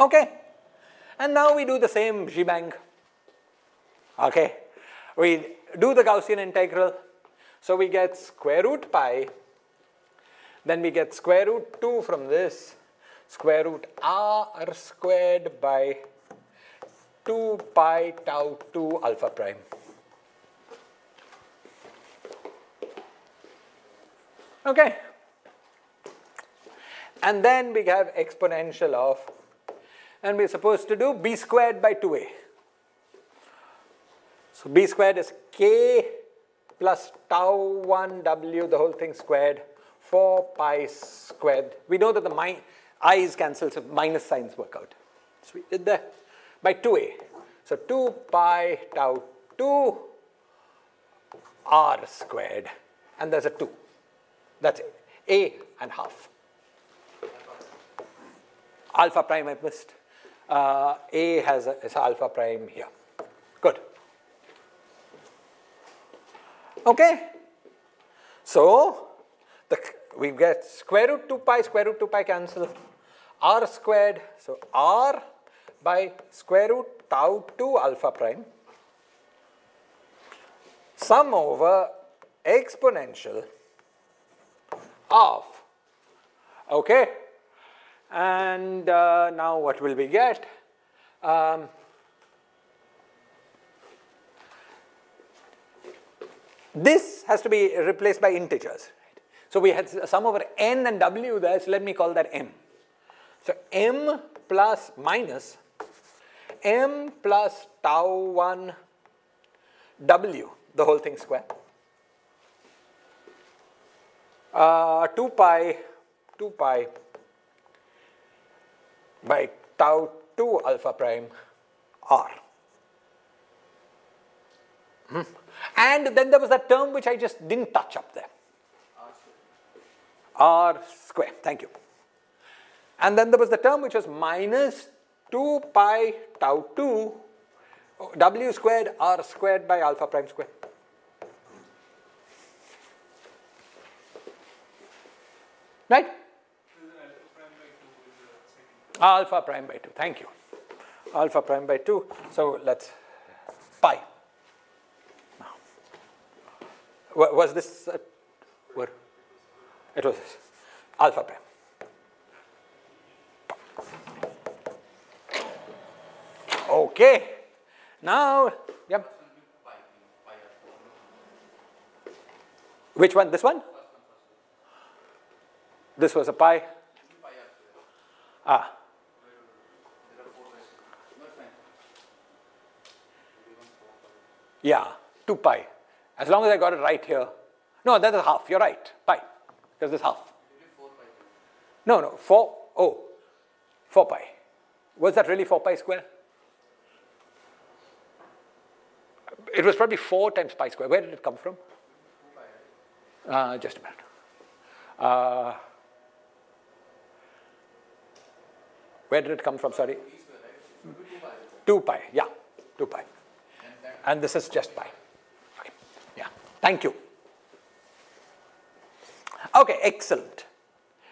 Okay. And now we do the same shebang. Okay. We do the Gaussian integral. So we get square root pi. Then we get square root 2 from this. Square root r squared by 2 pi tau 2 alpha prime. Okay. And then we have exponential of, and we're supposed to do b squared by 2a. So b squared is k plus tau 1 w, the whole thing squared, 4 pi squared. We know that the mi i's cancel, so minus signs work out. So we did that by 2a. So 2 pi tau 2 r squared, and there's a 2. That's it. A and half. Alpha prime I missed. Uh, A has a, alpha prime here. Good. Okay. So the, we get square root 2 pi, square root 2 pi cancel. R squared, so R by square root tau 2 alpha prime sum over exponential of. Okay? And uh, now what will we get? Um, this has to be replaced by integers. So we had sum over n and w there, so let me call that m. So m plus minus m plus tau 1 w, the whole thing square. Uh, 2 pi, 2 pi by tau 2 alpha prime r. Hmm. And then there was that term which I just didn't touch up there. R square, thank you. And then there was the term which was minus 2 pi tau 2 w squared r squared by alpha prime square. Right? Alpha prime by 2, thank you. Alpha prime by 2. So let's pi. Was this, where? It was alpha prime. Okay. Now, yep. Which one? This one? This was a pi. Ah. Yeah, 2 pi. As long as I got it right here. No, that is half. You're right. Pi. Because this half. No, no. 4. Oh, 4 pi. Was that really 4 pi square? It was probably 4 times pi square. Where did it come from? Uh, just a minute. Uh, where did it come from? Sorry. 2 pi. Yeah, 2 pi. And this is just pi. Thank you. Okay, excellent.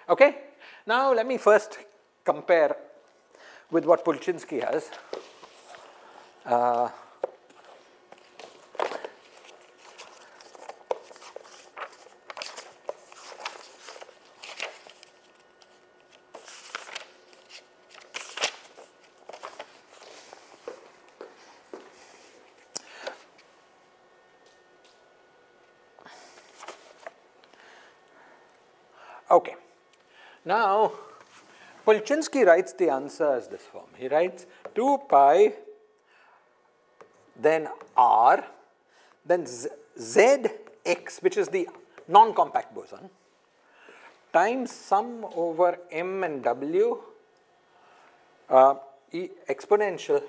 Okay. Now let me first compare with what Polchinski has. Uh, Okay. Now, Polchinski writes the answer as this form. He writes 2 pi, then r, then z, zx, which is the non-compact boson, times sum over m and w, uh, e exponential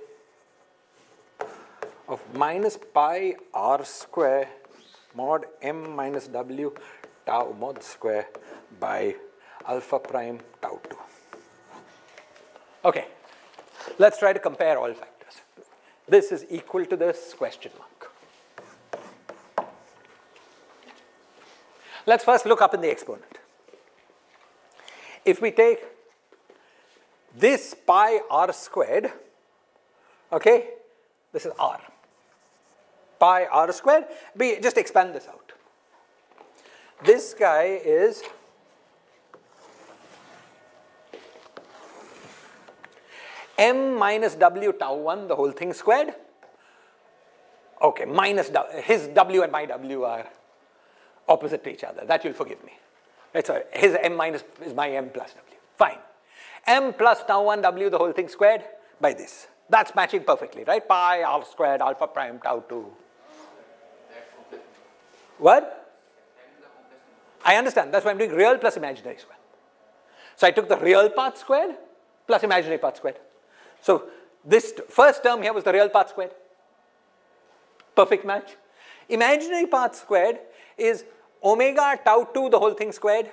of minus pi r square mod m minus w tau mod square by alpha prime tau 2. Okay, let's try to compare all factors. This is equal to this question mark. Let's first look up in the exponent. If we take this pi r squared, okay, this is r, pi r squared, we just expand this out. This guy is m minus w tau 1, the whole thing squared. Okay, minus his w and my w are opposite to each other. That you'll forgive me. Right, so his m minus is my m plus w. Fine. m plus tau 1 w, the whole thing squared by this. That's matching perfectly, right? Pi r squared alpha prime tau 2. What? I understand. That's why I'm doing real plus imaginary squared. So I took the real part squared plus imaginary part squared. So this first term here was the real part squared. Perfect match. Imaginary part squared is omega tau 2 the whole thing squared.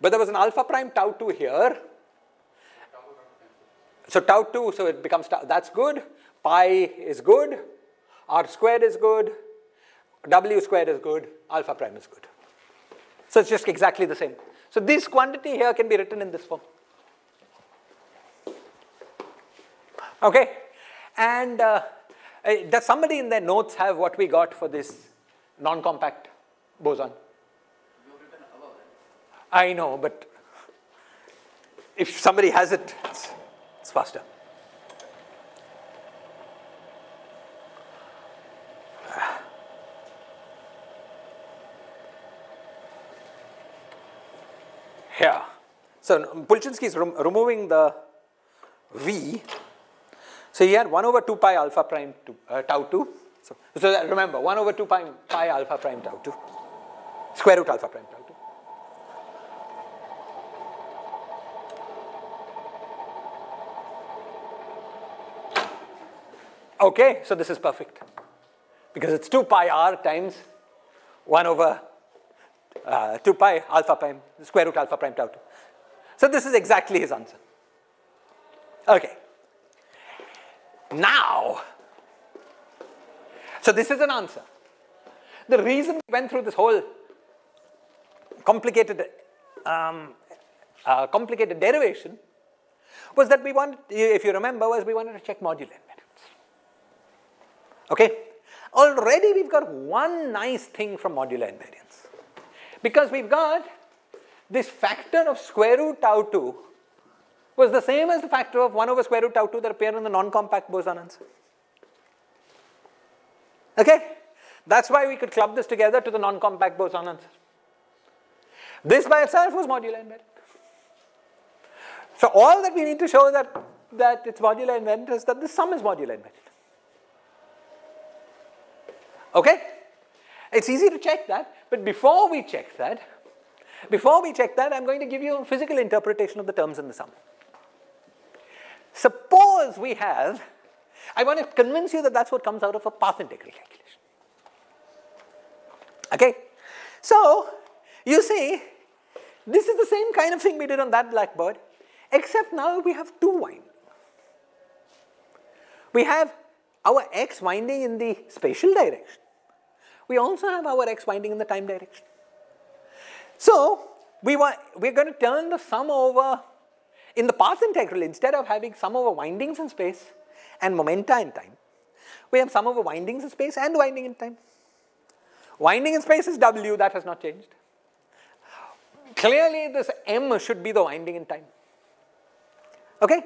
But there was an alpha prime tau 2 here. So tau 2, so it becomes tau, that's good. Pi is good. R squared is good. W squared is good. Alpha prime is good. So it's just exactly the same. So this quantity here can be written in this form. Okay, and uh, uh, does somebody in their notes have what we got for this non-compact boson? I know, but if somebody has it, it's, it's faster. Here. So Polchinski is rem removing the V. So he had 1 over 2 pi alpha prime uh, tau 2. So, so remember, 1 over 2 pi, pi alpha prime tau 2. Square root alpha prime tau 2. Okay, so this is perfect. Because it's 2 pi r times 1 over uh, 2 pi alpha prime, square root alpha prime tau 2. So this is exactly his answer. Okay. Now, so this is an answer. The reason we went through this whole complicated, um, uh, complicated derivation was that we wanted, if you remember, was we wanted to check modular invariance. Okay? Already we've got one nice thing from modular invariance. Because we've got this factor of square root tau 2 was the same as the factor of 1 over square root tau 2 that appear in the non-compact boson answer. Okay? That's why we could club this together to the non-compact boson answer. This by itself was modular invariant. So all that we need to show that, that it's modular invariant is that the sum is modular invariant. Okay? It's easy to check that, but before we check that, before we check that, I'm going to give you a physical interpretation of the terms in the sum. Suppose we have, I want to convince you that that's what comes out of a path integral calculation. Okay? So, you see, this is the same kind of thing we did on that blackboard, except now we have two windings. We have our x winding in the spatial direction. We also have our x winding in the time direction. So, we want, we're going to turn the sum over in the path integral, instead of having sum over windings in space and momenta in time, we have sum over windings in space and winding in time. Winding in space is W, that has not changed. Clearly, this M should be the winding in time. Okay?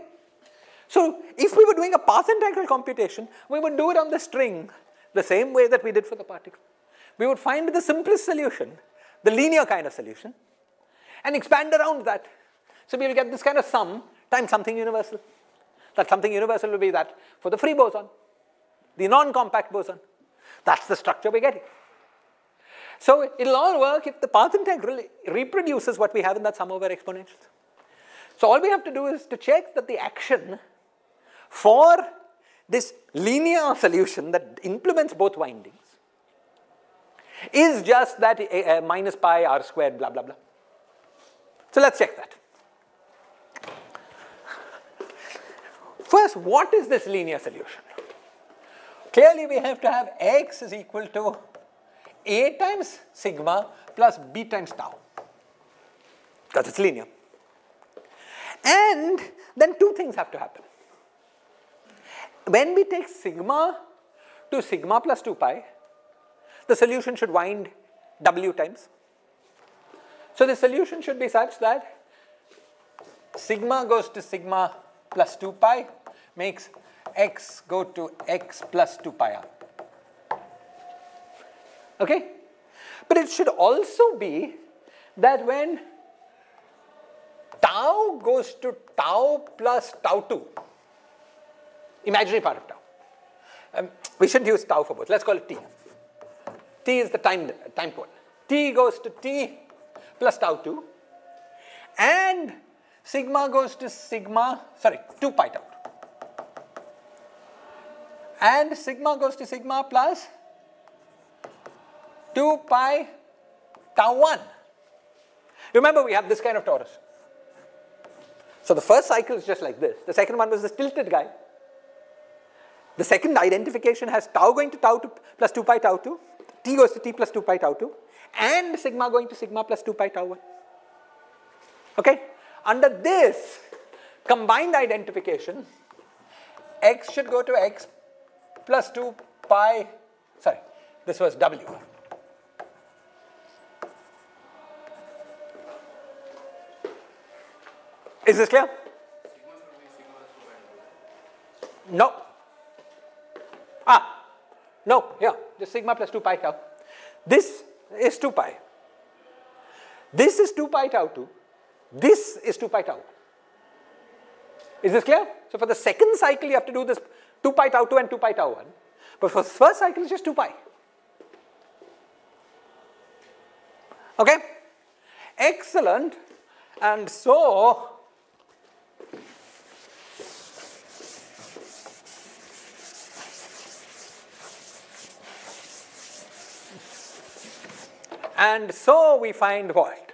So, if we were doing a path integral computation, we would do it on the string the same way that we did for the particle. We would find the simplest solution, the linear kind of solution, and expand around that. So we will get this kind of sum times something universal. That something universal will be that for the free boson, the non-compact boson. That's the structure we're getting. So it'll all work if the path integral reproduces what we have in that sum over exponentials. So all we have to do is to check that the action for this linear solution that implements both windings is just that uh, minus pi r squared blah blah blah. So let's check that. First, what is this linear solution? Clearly, we have to have x is equal to a times sigma plus b times tau because it's linear. And then two things have to happen. When we take sigma to sigma plus 2 pi, the solution should wind w times. So the solution should be such that sigma goes to sigma plus 2 pi makes x go to x plus 2 pi r. Okay? But it should also be that when tau goes to tau plus tau 2, imaginary part of tau. Um, we shouldn't use tau for both. Let's call it t. t is the time, time point. t goes to t plus tau 2 and sigma goes to sigma, sorry, 2 pi tau 2 and sigma goes to sigma plus 2 pi tau 1. Remember we have this kind of torus. So the first cycle is just like this. The second one was this tilted guy. The second identification has tau going to tau 2 plus 2 pi tau 2, t goes to t plus 2 pi tau 2, and sigma going to sigma plus 2 pi tau 1. Okay? Under this combined identification, x should go to x plus 2 pi, sorry, this was W. Is this clear? No. Ah, no, yeah, the sigma plus 2 pi tau. This is 2 pi. This is 2 pi tau 2. This is 2 pi tau. Is this clear? So for the second cycle, you have to do this 2 pi tau 2 and 2 pi tau 1. But for first cycle, it's just 2 pi. Okay? Excellent. And so, and so we find what?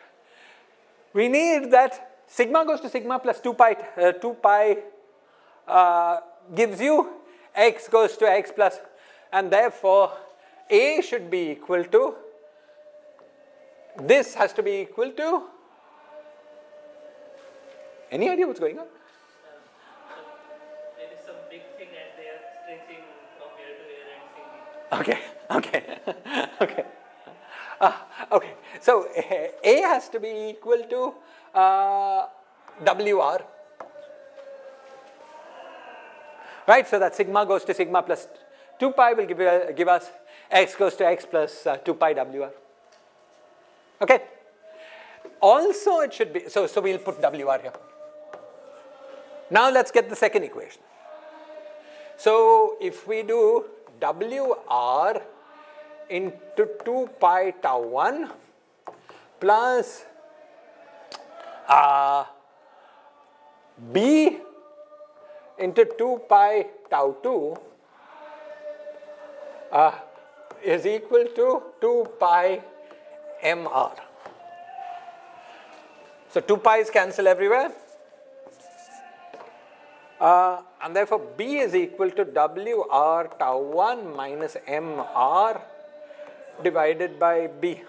We need that sigma goes to sigma plus 2 pi, uh, 2 pi uh, gives you x goes to x plus and therefore a should be equal to this has to be equal to any idea what's going on? There is some big thing and they are stretching from here to here and Okay, (laughs) okay, (laughs) okay. Uh, okay, so A has to be equal to uh, WR right? So that sigma goes to sigma plus 2 pi will give, uh, give us x goes to x plus uh, 2 pi wr. Okay. Also it should be, so, so we'll put wr here. Now let's get the second equation. So if we do wr into 2 pi tau 1 plus uh, b into 2 pi tau 2 uh, is equal to 2 pi mr. So 2 pi's cancel everywhere. Uh, and therefore B is equal to WR tau 1 minus MR divided by B.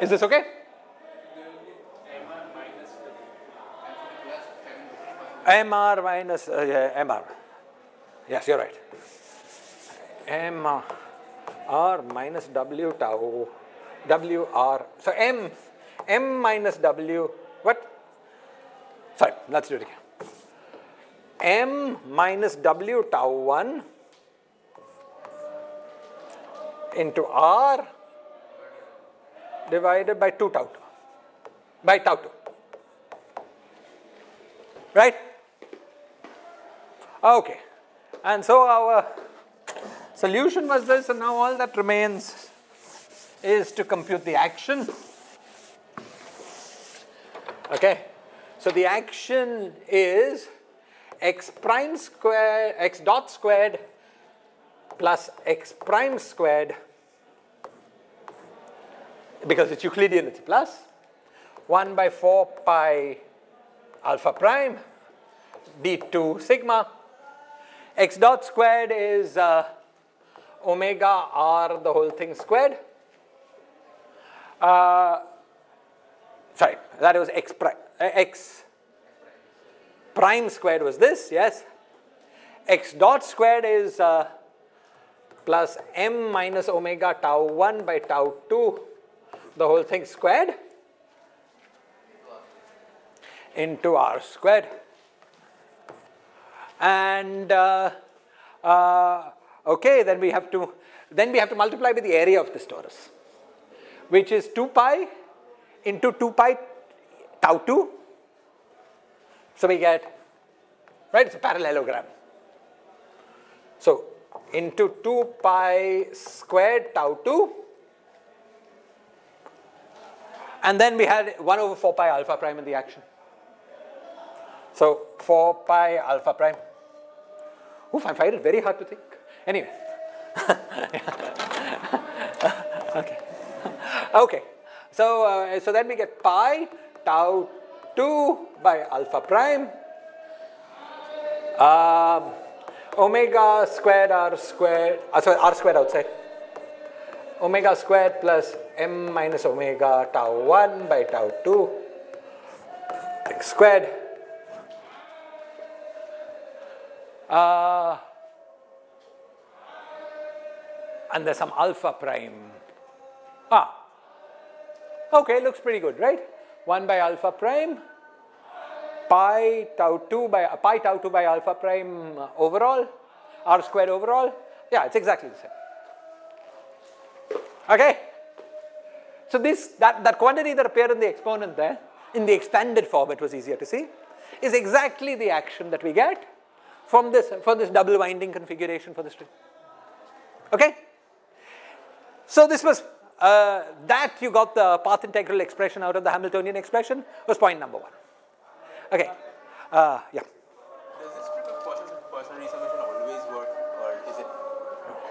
Is this okay? MR minus uh, yeah, MR. Yes, you're right. MR minus W tau WR. So M M minus W what? Sorry, let's do it again. M minus W tau 1 into R divided by 2 tau 2 by tau 2 right? Okay. And so our solution was this and now all that remains is to compute the action. Okay. So the action is x prime squared, x dot squared plus x prime squared because it's Euclidean, it's plus, 1 by 4 pi alpha prime d2 sigma. x dot squared is uh, omega r the whole thing squared. Uh, sorry, that was x prime, uh, x prime squared was this, yes. x dot squared is uh, plus m minus omega tau 1 by tau 2 the whole thing squared into r squared. And uh, uh, okay, then we have to then we have to multiply by the area of this torus, which is 2 pi into 2 pi tau 2. So we get right, it's a parallelogram. So into 2 pi squared tau 2 and then we had 1 over 4 pi alpha prime in the action. So 4 pi alpha prime. Oof, I find it very hard to think. Anyway. (laughs) okay. Okay. So, uh, so then we get pi tau 2 by alpha prime. Um, omega squared r squared, uh, sorry, r squared outside omega squared plus m minus omega tau 1 by tau 2 x squared. Uh, and there's some alpha prime. Ah, okay, looks pretty good, right? 1 by alpha prime, pi tau 2 by, uh, pi tau 2 by alpha prime overall, r squared overall. Yeah, it's exactly the same. Okay? So this, that, that quantity that appeared in the exponent there, in the expanded form it was easier to see, is exactly the action that we get from this, for this double winding configuration for the string. Okay? So this was, uh, that you got the path integral expression out of the Hamiltonian expression was point number one. Okay, uh, yeah. Does this trick of Poisson, Poisson resummation always work, or is it?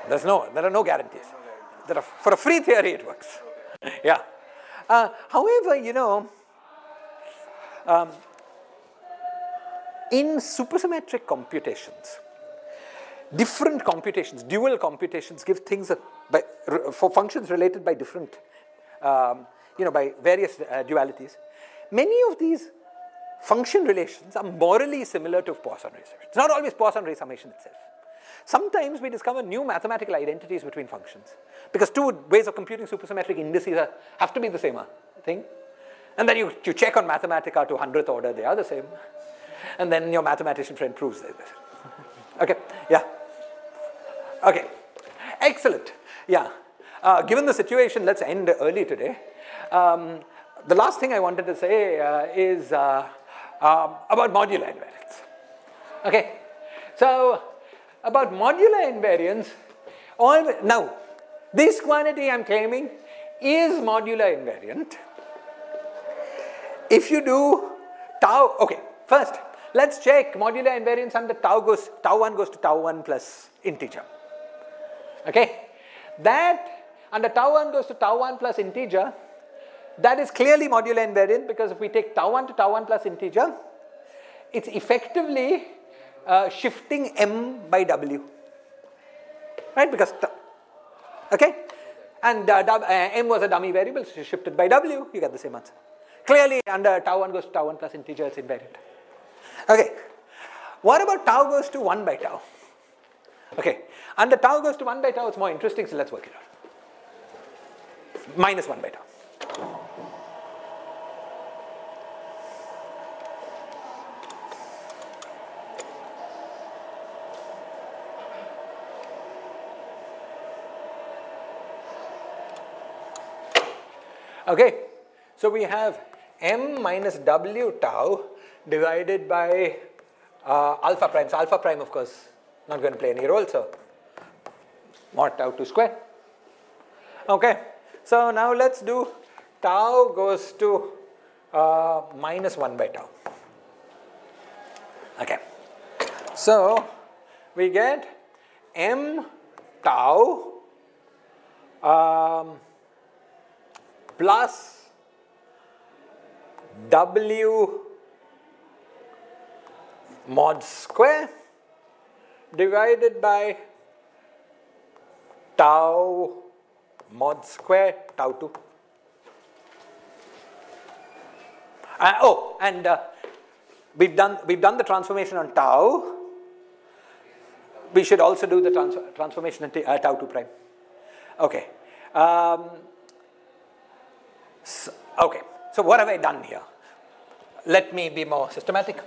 There's no, there are no guarantees. There are, for a free theory, it works. Yeah. Uh, however, you know, um, in supersymmetric computations, different computations, dual computations give things by, for functions related by different, um, you know, by various uh, dualities. Many of these function relations are morally similar to Poisson resummation. It's not always Poisson resummation itself. Sometimes we discover new mathematical identities between functions because two ways of computing supersymmetric indices are, have to be the same uh, thing. And then you, you check on Mathematica to 100th order, they are the same. And then your mathematician friend proves same. (laughs) Okay, yeah. Okay, excellent. Yeah. Uh, given the situation, let's end early today. Um, the last thing I wanted to say uh, is uh, um, about modular invariants. Okay, so about modular invariance, all, now this quantity I am claiming is modular invariant. If you do tau, okay, first let's check modular invariance under tau goes, tau 1 goes to tau 1 plus integer. Okay, that under tau 1 goes to tau 1 plus integer, that is clearly modular invariant because if we take tau 1 to tau 1 plus integer, it's effectively uh, shifting m by w, right? Because, okay, and uh, uh, m was a dummy variable, so shifted by w, you get the same answer. Clearly, under tau 1 goes to tau 1 plus integer, it's invariant. Okay, what about tau goes to 1 by tau? Okay, under tau goes to 1 by tau, it's more interesting, so let's work it out. Minus 1 by tau. Okay, so we have m minus w tau divided by uh, alpha prime. So alpha prime, of course, not going to play any role. So mod tau 2 square. Okay, so now let's do tau goes to uh, minus 1 by tau. Okay. So we get m tau um, plus w mod square divided by tau mod square tau 2. Uh, oh, and uh, we've done we've done the transformation on tau. We should also do the trans transformation on uh, tau 2 prime. Okay. Um, so, okay. So what have I done here? Let me be more systematic.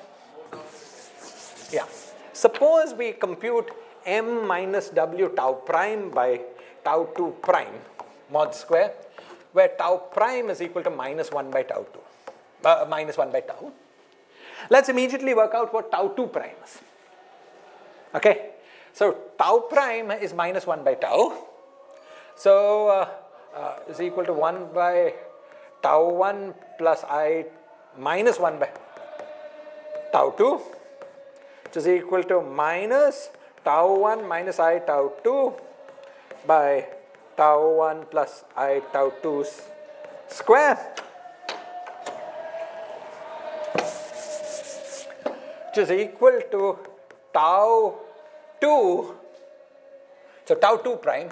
Yeah. Suppose we compute m minus w tau prime by tau 2 prime mod square, where tau prime is equal to minus 1 by tau 2, uh, minus 1 by tau. Let's immediately work out what tau 2 prime is. Okay. So tau prime is minus 1 by tau. So uh, uh, is equal to 1 by tau 1 plus i minus 1 by tau 2 which is equal to minus tau 1 minus i tau 2 by tau 1 plus i tau 2 square. Which is equal to tau 2 so tau 2 prime.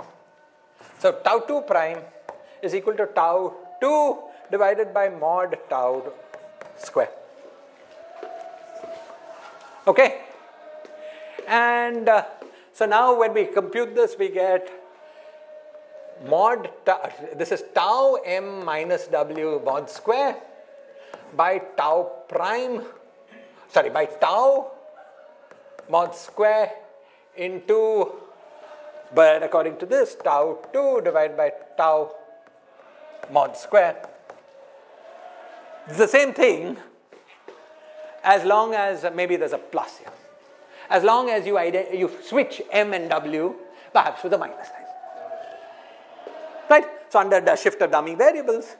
So tau 2 prime is equal to tau 2 divided by mod tau square. Okay? And uh, so now when we compute this we get mod tau, this is tau m minus w mod square by tau prime sorry by tau mod square into but according to this tau 2 divided by tau mod square it's the same thing as long as maybe there's a plus here. As long as you, you switch m and w perhaps with a minus sign. Right? So under the shift of dummy variables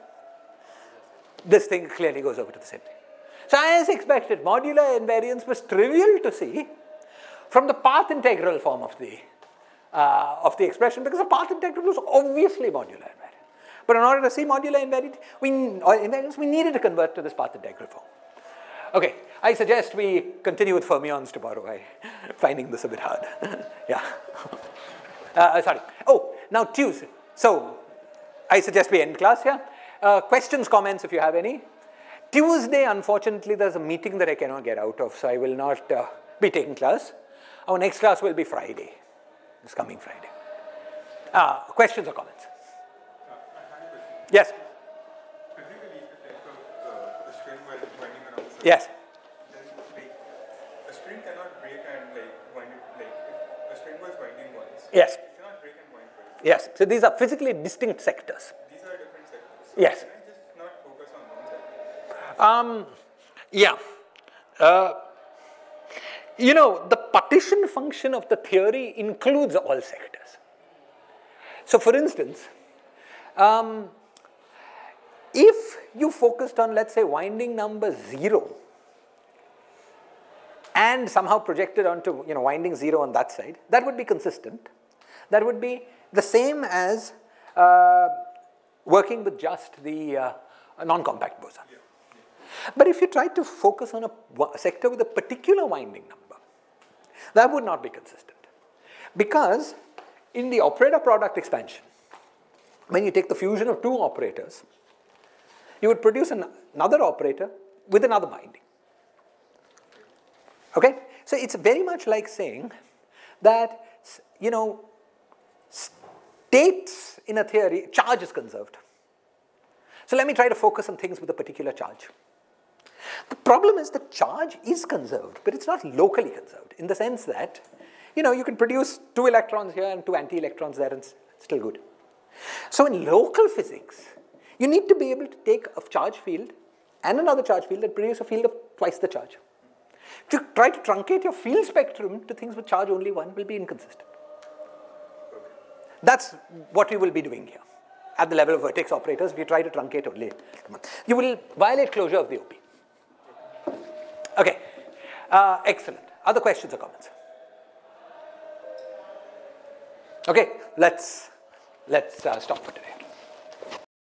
this thing clearly goes over to the same thing. So as expected, modular invariance was trivial to see from the path integral form of the, uh, of the expression because the path integral was obviously modular. But in order to see modular invariant, we, invariance, we needed to convert to this path integral form. Okay, I suggest we continue with fermions tomorrow. I (laughs) finding this a bit hard. (laughs) yeah. (laughs) Uh, sorry. Oh, now Tuesday. So I suggest we end class here. Uh, questions, comments, if you have any. Tuesday, unfortunately, there's a meeting that I cannot get out of, so I will not uh, be taking class. Our next class will be Friday, this coming Friday. Uh, questions or comments? I had a question. Yes, if you of the string while winding around, the yes, a string cannot break and like wind it like a string was winding once, yes, it cannot break and wind twice. yes. So these are physically distinct sectors. These are different sectors. So Yes. Can I just not focus on one sector? Um, yeah. Uh, you know, the partition function of the theory includes all sectors. So, for instance, um, if you focused on, let's say, winding number 0 and somehow projected onto, you know, winding 0 on that side, that would be consistent. That would be the same as uh, working with just the uh, non-compact boson. But if you try to focus on a sector with a particular winding number, that would not be consistent. Because in the operator product expansion, when you take the fusion of two operators, you would produce an- another operator with another winding. Okay? So it's very much like saying that, you know, states in a theory, charge is conserved. So let me try to focus on things with a particular charge. The problem is the charge is conserved, but it's not locally conserved in the sense that, you know, you can produce two electrons here and two anti-electrons there and it's still good. So in local physics, you need to be able to take a charge field and another charge field that produce a field of twice the charge. To try to truncate your field spectrum to things with charge only one will be inconsistent. That's what we will be doing here. At the level of vertex operators, we try to truncate only. You will violate closure of the OP. Okay. Uh, excellent. Other questions or comments? Okay, let's let's uh, stop for today.